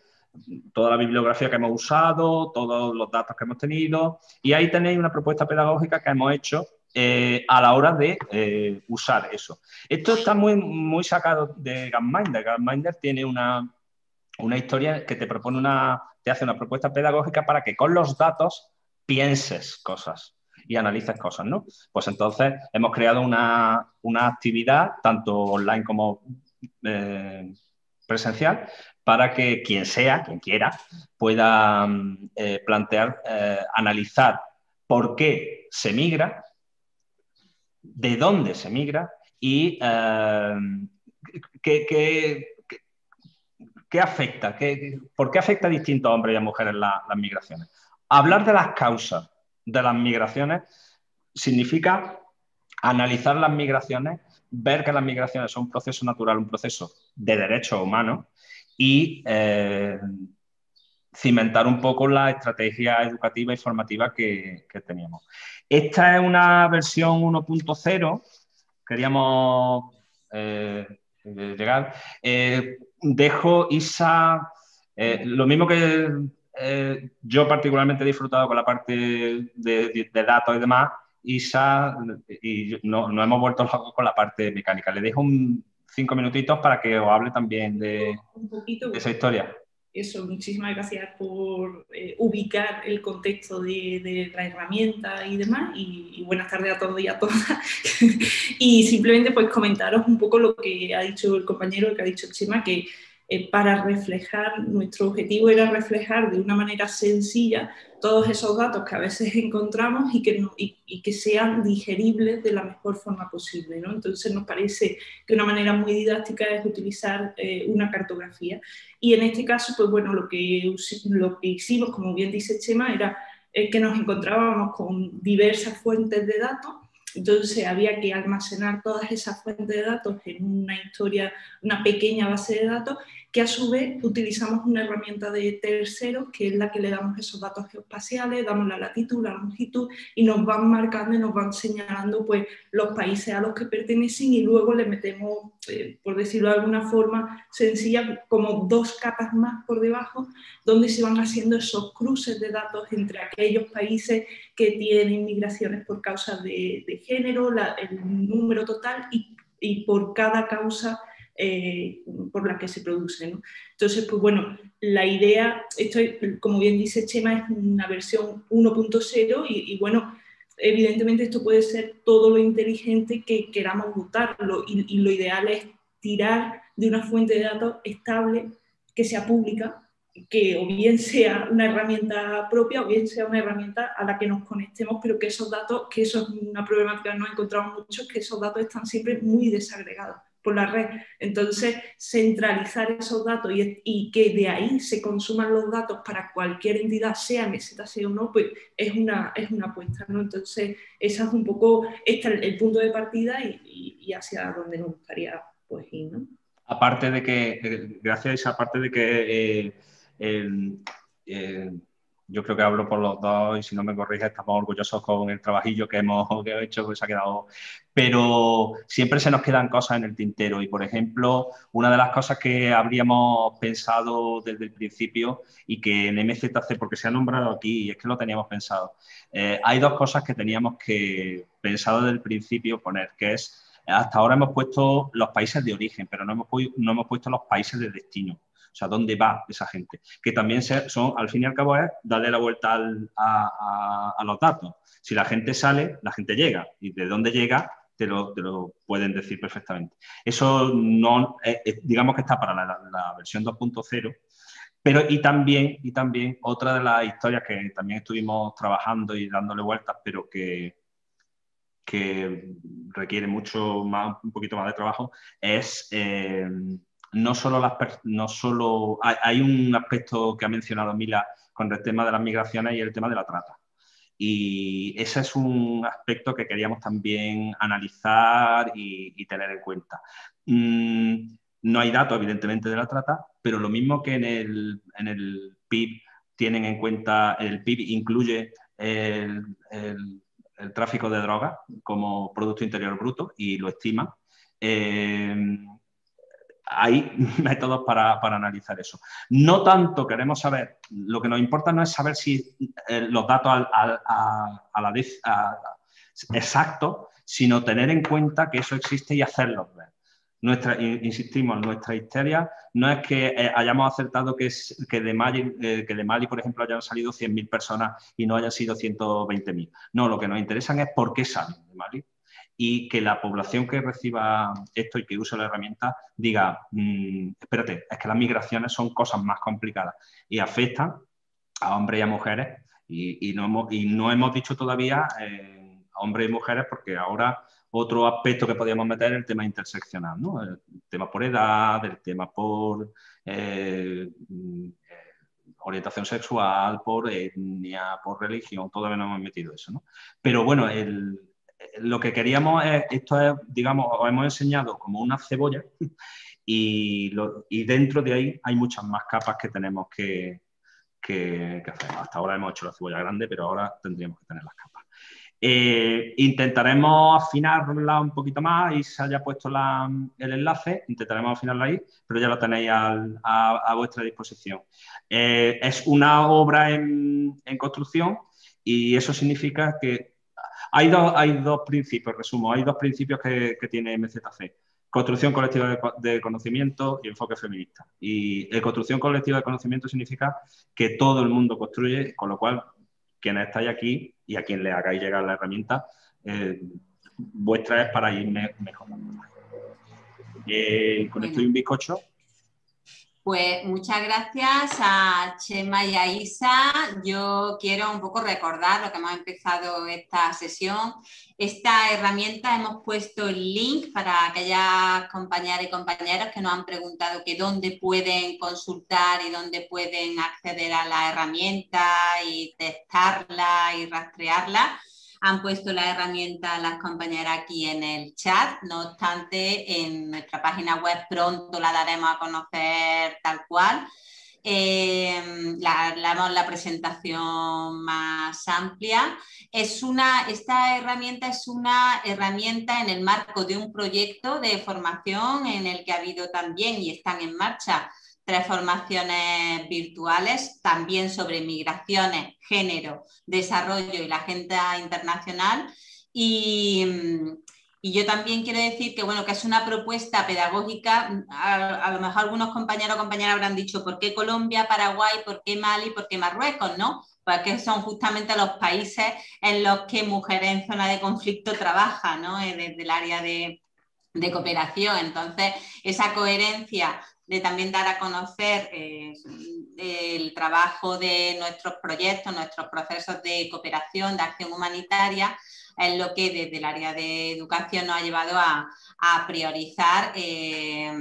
toda la bibliografía que hemos usado, todos los datos que hemos tenido, y ahí tenéis una propuesta pedagógica que hemos hecho eh, a la hora de eh, usar eso. Esto está muy, muy sacado de Gapminder. Gapminder tiene una, una historia que te propone una, te hace una propuesta pedagógica para que con los datos pienses cosas y analices cosas, ¿no? Pues entonces hemos creado una, actividad, tanto online como eh, presencial, para que quien sea, quien quiera, pueda mm, plantear, analizar por qué se migra de dónde se migra y eh, qué, afecta, por qué afecta a distintos hombres y a mujeres las migraciones. Hablar de las causas de las migraciones significa analizar las migraciones, ver que las migraciones son un proceso natural, un proceso de derechos humanos y eh, cimentar un poco la estrategia educativa y formativa que, teníamos. Esta es una versión 1.0, queríamos eh, llegar. Eh, dejo Isa, eh, lo mismo que yo particularmente he disfrutado con la parte de, datos y demás, Isa, y no, hemos vuelto locos con la parte mecánica. Le dejo un, cinco minutitos para que os hable también de esa historia eso, muchísimas gracias por eh, ubicar el contexto de, la herramienta y demás. Y, buenas tardes a todos y a todas. [LAUGHS] y simplemente pues comentaros un poco lo que ha dicho el compañero, lo que ha dicho Chema, que eh, para reflejar, nuestro objetivo era reflejar de una manera sencilla todos esos datos que a veces encontramos y que, y, que sean digeribles de la mejor forma posible. ¿no? Entonces nos parece que una manera muy didáctica es utilizar eh, una cartografía. Y en este caso, pues bueno, lo que, lo que hicimos, como bien dice Chema, era eh, que nos encontrábamos con diversas fuentes de datos entonces había que almacenar todas esas fuentes de datos en una historia, una pequeña base de datos que a su vez utilizamos una herramienta de terceros, que es la que le damos esos datos geoespaciales, damos la latitud, la longitud y nos van marcando y nos van señalando pues, los países a los que pertenecen y luego le metemos, eh, por decirlo de alguna forma sencilla, como dos capas más por debajo, donde se van haciendo esos cruces de datos entre aquellos países que tienen migraciones por causas de, género, el número total y, y por cada causa eh, por la que se produce. Entonces, pues bueno, la idea, esto como bien dice Chema, es una versión 1.0 y, bueno, evidentemente esto puede ser todo lo inteligente que queramos votarlo y, lo ideal es tirar de una fuente de datos estable que sea pública que o bien sea una herramienta propia o bien sea una herramienta a la que nos conectemos, pero que esos datos, que eso es una problemática que nos encontramos mucho, que esos datos están siempre muy desagregados por la red. Entonces, centralizar esos datos y, que de ahí se consuman los datos para cualquier entidad, sea meseta, sea o no, pues es una, es una apuesta. ¿no? Entonces, ese es un poco este el, punto de partida y, hacia donde nos gustaría pues, ir. ¿no? Aparte de que, eh, gracias a esa parte de que eh, yo creo que hablo por los dos y si no me corrige estamos orgullosos con el trabajillo [LAUGHS] que hemos, hecho, que se ha quedado. Pero siempre se nos quedan cosas en el tintero y, por ejemplo, una de las cosas que habríamos pensado desde el principio y que en MZC, porque se ha nombrado aquí y es que lo teníamos pensado, eh, hay dos cosas que teníamos que pensado desde el principio poner, que es, hasta ahora hemos puesto los países de origen, pero no hemos, no hemos puesto los países de destino. O sea, ¿dónde va esa gente? Que también son, al fin y al cabo, es darle la vuelta a, los datos. Si la gente sale, la gente llega. Y de dónde llega, te lo, pueden decir perfectamente. Eso no, eh, eh, digamos que está para la, versión 2.0, pero y también, y también otra de las historias que también estuvimos trabajando y dándole vueltas, pero que, que requiere mucho más, un poquito más de trabajo, es eh, no solo las no solo hay, un aspecto que ha mencionado Mila con el tema de las migraciones y el tema de la trata. Y ese es un aspecto que queríamos también analizar y, tener en cuenta. Mm, no hay datos, evidentemente, de la trata, pero lo mismo que en el, en el PIB tienen en cuenta, el PIB incluye el, el, tráfico de drogas como Producto Interior Bruto y lo estima. Eh, hay métodos para, analizar eso. No tanto queremos saber, lo que nos importa no es saber si eh, los datos a, la vez exactos, sino tener en cuenta que eso existe y hacerlo ver. Nuestra, insistimos, nuestra histeria no es que eh, hayamos acertado que, es, que, de Mali, eh, que de Mali, por ejemplo, hayan salido 100.000 personas y no hayan sido 120.000. No, lo que nos interesa es por qué salen de Mali y que la población que reciba esto y que use la herramienta diga, mm, espérate, es que las migraciones son cosas más complicadas y afectan a hombres y a mujeres y, no, hemos, y no hemos dicho todavía eh, hombres y mujeres porque ahora otro aspecto que podríamos meter es el tema interseccional, ¿no? el tema por edad, el tema por eh, mm, orientación sexual, por etnia, por religión, todavía no hemos metido eso. ¿no? Pero bueno, el, lo que queríamos es, esto es, digamos, os hemos enseñado como una cebolla y, dentro de ahí hay muchas más capas que tenemos que, hacer. Hasta ahora hemos hecho la cebolla grande, pero ahora tendríamos que tener las capas. Eh, intentaremos afinarla un poquito más y se haya puesto el enlace, intentaremos afinarla ahí, pero ya lo tenéis a, vuestra disposición. Eh, es una obra en, en construcción y eso significa que hay, dos principios, resumo, hay dos principios que, tiene MZC. Construcción colectiva de, conocimiento y enfoque feminista. Y el construcción colectiva de conocimiento significa que todo el mundo construye, con lo cual quienes estáis aquí y a quien le hagáis llegar la herramienta, eh, vuestra es para ir mejorando. Eh, con esto y un bizcocho pues muchas gracias a Chema y a Isa. Yo quiero un poco recordar lo que hemos empezado esta sesión. Esta herramienta hemos puesto el link para aquellas compañeras y compañeros que nos han preguntado que dónde pueden consultar y dónde pueden acceder a la herramienta y testarla y rastrearla han puesto la herramienta las compañeras aquí en el chat. No obstante, en nuestra página web pronto la daremos a conocer tal cual. Eh, la, la, presentación más amplia. Es una, esta herramienta es una herramienta en el marco de un proyecto de formación en el que ha habido también y están en marcha tres formaciones virtuales, también sobre migraciones, género, desarrollo y la agenda internacional. Y, yo también quiero decir que, bueno, que es una propuesta pedagógica, a, lo mejor algunos compañeros o compañeras habrán dicho, ¿por qué Colombia, Paraguay, por qué Mali, por qué Marruecos? ¿no? Pues que son justamente los países en los que mujeres en zona de conflicto trabajan, ¿no? Eh, desde el área de, de cooperación. Entonces, esa coherencia de también dar a conocer eh, el trabajo de nuestros proyectos, nuestros procesos de cooperación, de acción humanitaria, es lo que desde el área de educación nos ha llevado a, priorizar, eh,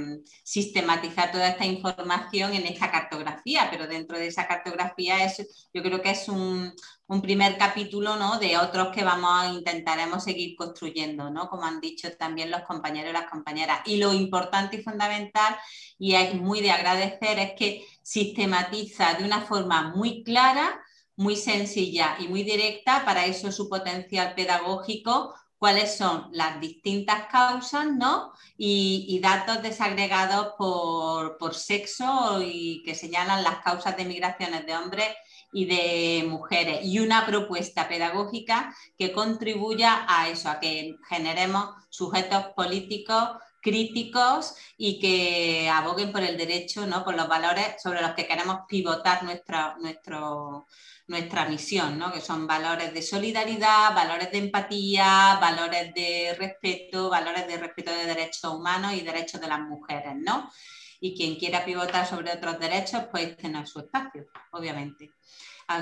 sistematizar toda esta información en esta cartografía, pero dentro de esa cartografía es, yo creo que es un, primer capítulo ¿no? de otros que vamos a intentaremos seguir construyendo, ¿no? como han dicho también los compañeros y las compañeras. Y lo importante y fundamental, y es muy de agradecer, es que sistematiza de una forma muy clara muy sencilla y muy directa, para eso su potencial pedagógico, cuáles son las distintas causas, ¿no? Y, datos desagregados por, por, sexo y que señalan las causas de migraciones de hombres y de mujeres. Y una propuesta pedagógica que contribuya a eso, a que generemos sujetos políticos críticos y que aboguen por el derecho, ¿no? por los valores sobre los que queremos pivotar nuestra, nuestro, nuestra misión, ¿no? que son valores de solidaridad, valores de empatía, valores de respeto, valores de respeto de derechos humanos y derechos de las mujeres. ¿no? Y quien quiera pivotar sobre otros derechos, pues tener su espacio, obviamente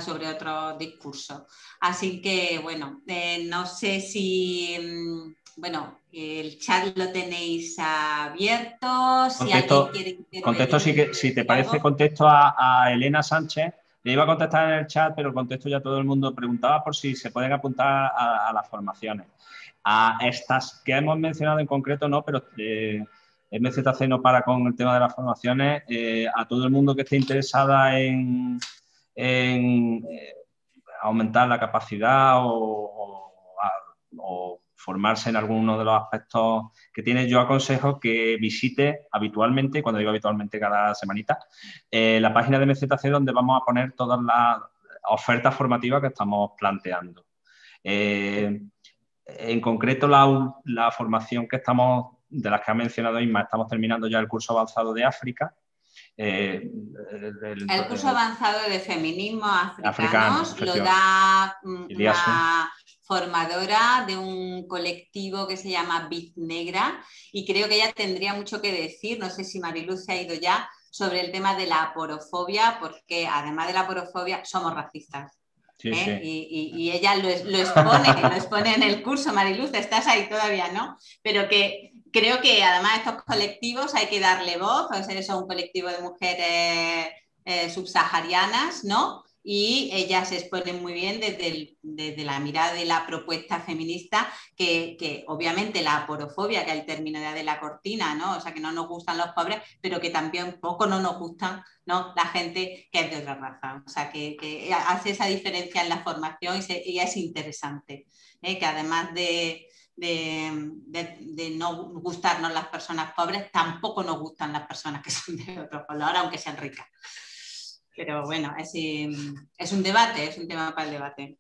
sobre otros discursos. Así que, bueno, eh, no sé si mm, bueno, el chat lo tenéis abierto. Si contesto, alguien quiere contesto si, que, si te parece, contesto a, Elena Sánchez. Le iba a contestar en el chat, pero contesto ya todo el mundo. Preguntaba por si se pueden apuntar a, las formaciones. A estas que hemos mencionado en concreto, no, pero eh, MZC no para con el tema de las formaciones. Eh, a todo el mundo que esté interesada en, eh, aumentar la capacidad o, formarse en alguno de los aspectos que tiene, yo aconsejo que visite habitualmente, cuando digo habitualmente cada semanita, eh, la página de MZC donde vamos a poner todas las ofertas formativas que estamos planteando. En concreto, la, formación que estamos, de las que ha mencionado Isma, estamos terminando ya el curso avanzado de África, eh, el, curso avanzado de feminismo africanos lo da una, formadora de un colectivo que se llama Bit Negra y creo que ella tendría mucho que decir, no sé si Mariluz se ha ido ya, sobre el tema de la aporofobia, porque además de la aporofobia somos racistas. ¿eh? Y, ella lo, expone, lo expone en el curso, Mariluz, estás ahí todavía, ¿no? Pero que creo que además a estos colectivos hay que darle voz, o sea, son un colectivo de mujeres eh, subsaharianas, ¿no? y ellas se exponen muy bien desde, desde, la mirada de la propuesta feminista, que, obviamente la aporofobia, que es el término de la cortina, ¿no? o sea, que no nos gustan los pobres, pero que también poco no nos gustan ¿no? la gente que es de otra raza. O sea, que, hace esa diferencia en la formación y, es interesante, ¿eh? que además de, de, no gustarnos las personas pobres, tampoco nos gustan las personas que son de otro color, aunque sean ricas. Pero bueno, es, un debate, es un tema para el debate.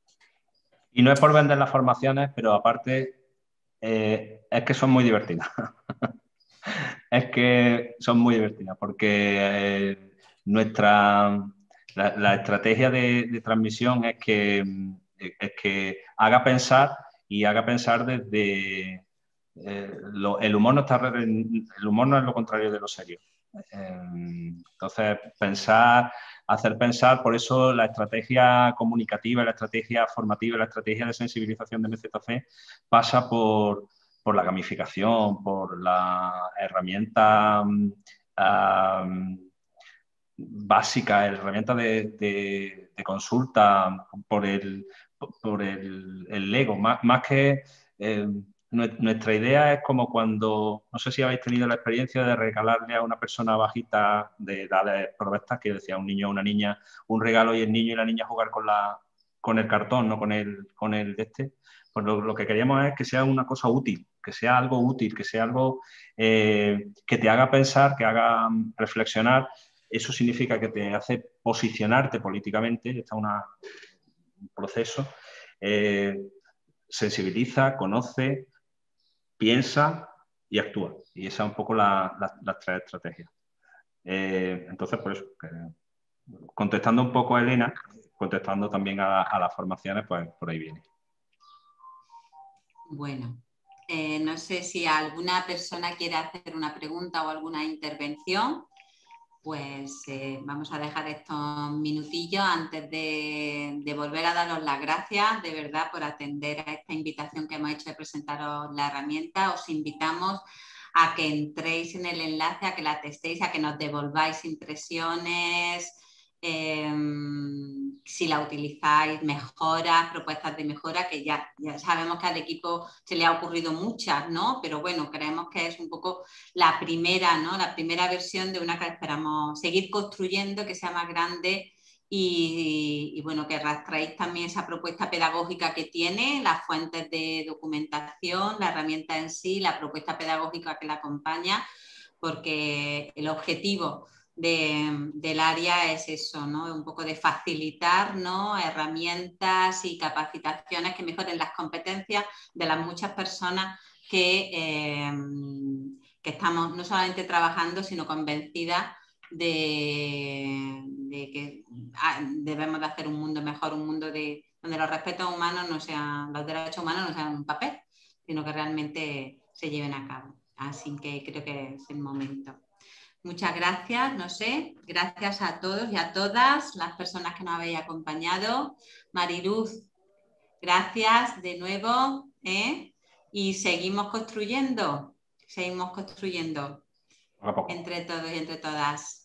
Y no es por vender las formaciones, pero aparte eh, es que son muy divertidas. [LAUGHS] es que son muy divertidas porque eh, nuestra la, estrategia de, transmisión es que, es que haga pensar y haga pensar desde eh, el humor no está el humor no es lo contrario de lo serio. entonces pensar hacer pensar, por eso la estrategia comunicativa, la estrategia formativa, la estrategia de sensibilización de MZC pasa por, la gamificación, por la herramienta básica, herramienta de, consulta, por el, por el, Lego, más, que... Eh, nuestra idea es como cuando, no sé si habéis tenido la experiencia de regalarle a una persona bajita de edades provestas, que decía un niño o una niña, un regalo y el niño y la niña jugar con, la, con el cartón, no con el, con el de este. Pues lo, que queríamos es que sea una cosa útil, que sea algo útil, que sea algo eh, que te haga pensar, que haga reflexionar. Eso significa que te hace posicionarte políticamente, está una, un proceso. Eh, sensibiliza, conoce, piensa y actúa. Y esa es un poco la, las tres estrategias. Eh, entonces, por eso, contestando un poco a Elena, contestando también a, las formaciones, pues por ahí viene. Bueno, eh, no sé si alguna persona quiere hacer una pregunta o alguna intervención pues eh, vamos a dejar estos minutillos antes de, volver a daros las gracias de verdad por atender a esta invitación que hemos hecho de presentaros la herramienta. Os invitamos a que entréis en el enlace, a que la testéis, a que nos devolváis impresiones, Em, si la utilizáis, mejoras, propuestas de mejora, que ya, ya sabemos que al equipo se le ha ocurrido muchas, ¿no? Pero bueno, creemos que es un poco la primera, ¿no? La primera versión de una que esperamos seguir construyendo, que sea más grande y, bueno, que rastreéis también esa propuesta pedagógica que tiene, las fuentes de documentación, la herramienta en sí, la propuesta pedagógica que la acompaña, porque el objetivo del área es eso, ¿no? Un poco de facilitar ¿no? herramientas y capacitaciones que mejoren las competencias de las muchas personas que, eh, que estamos no solamente trabajando, sino convencidas de, que ah, debemos de hacer un mundo mejor, un mundo de, donde los respetos humanos no sean, los derechos humanos no sean un papel, sino que realmente se lleven a cabo. Así que creo que es el momento. Muchas gracias, no sé, gracias a todos y a todas las personas que nos habéis acompañado. Mariluz, gracias de nuevo ¿eh? y seguimos construyendo, seguimos construyendo entre todos y entre todas.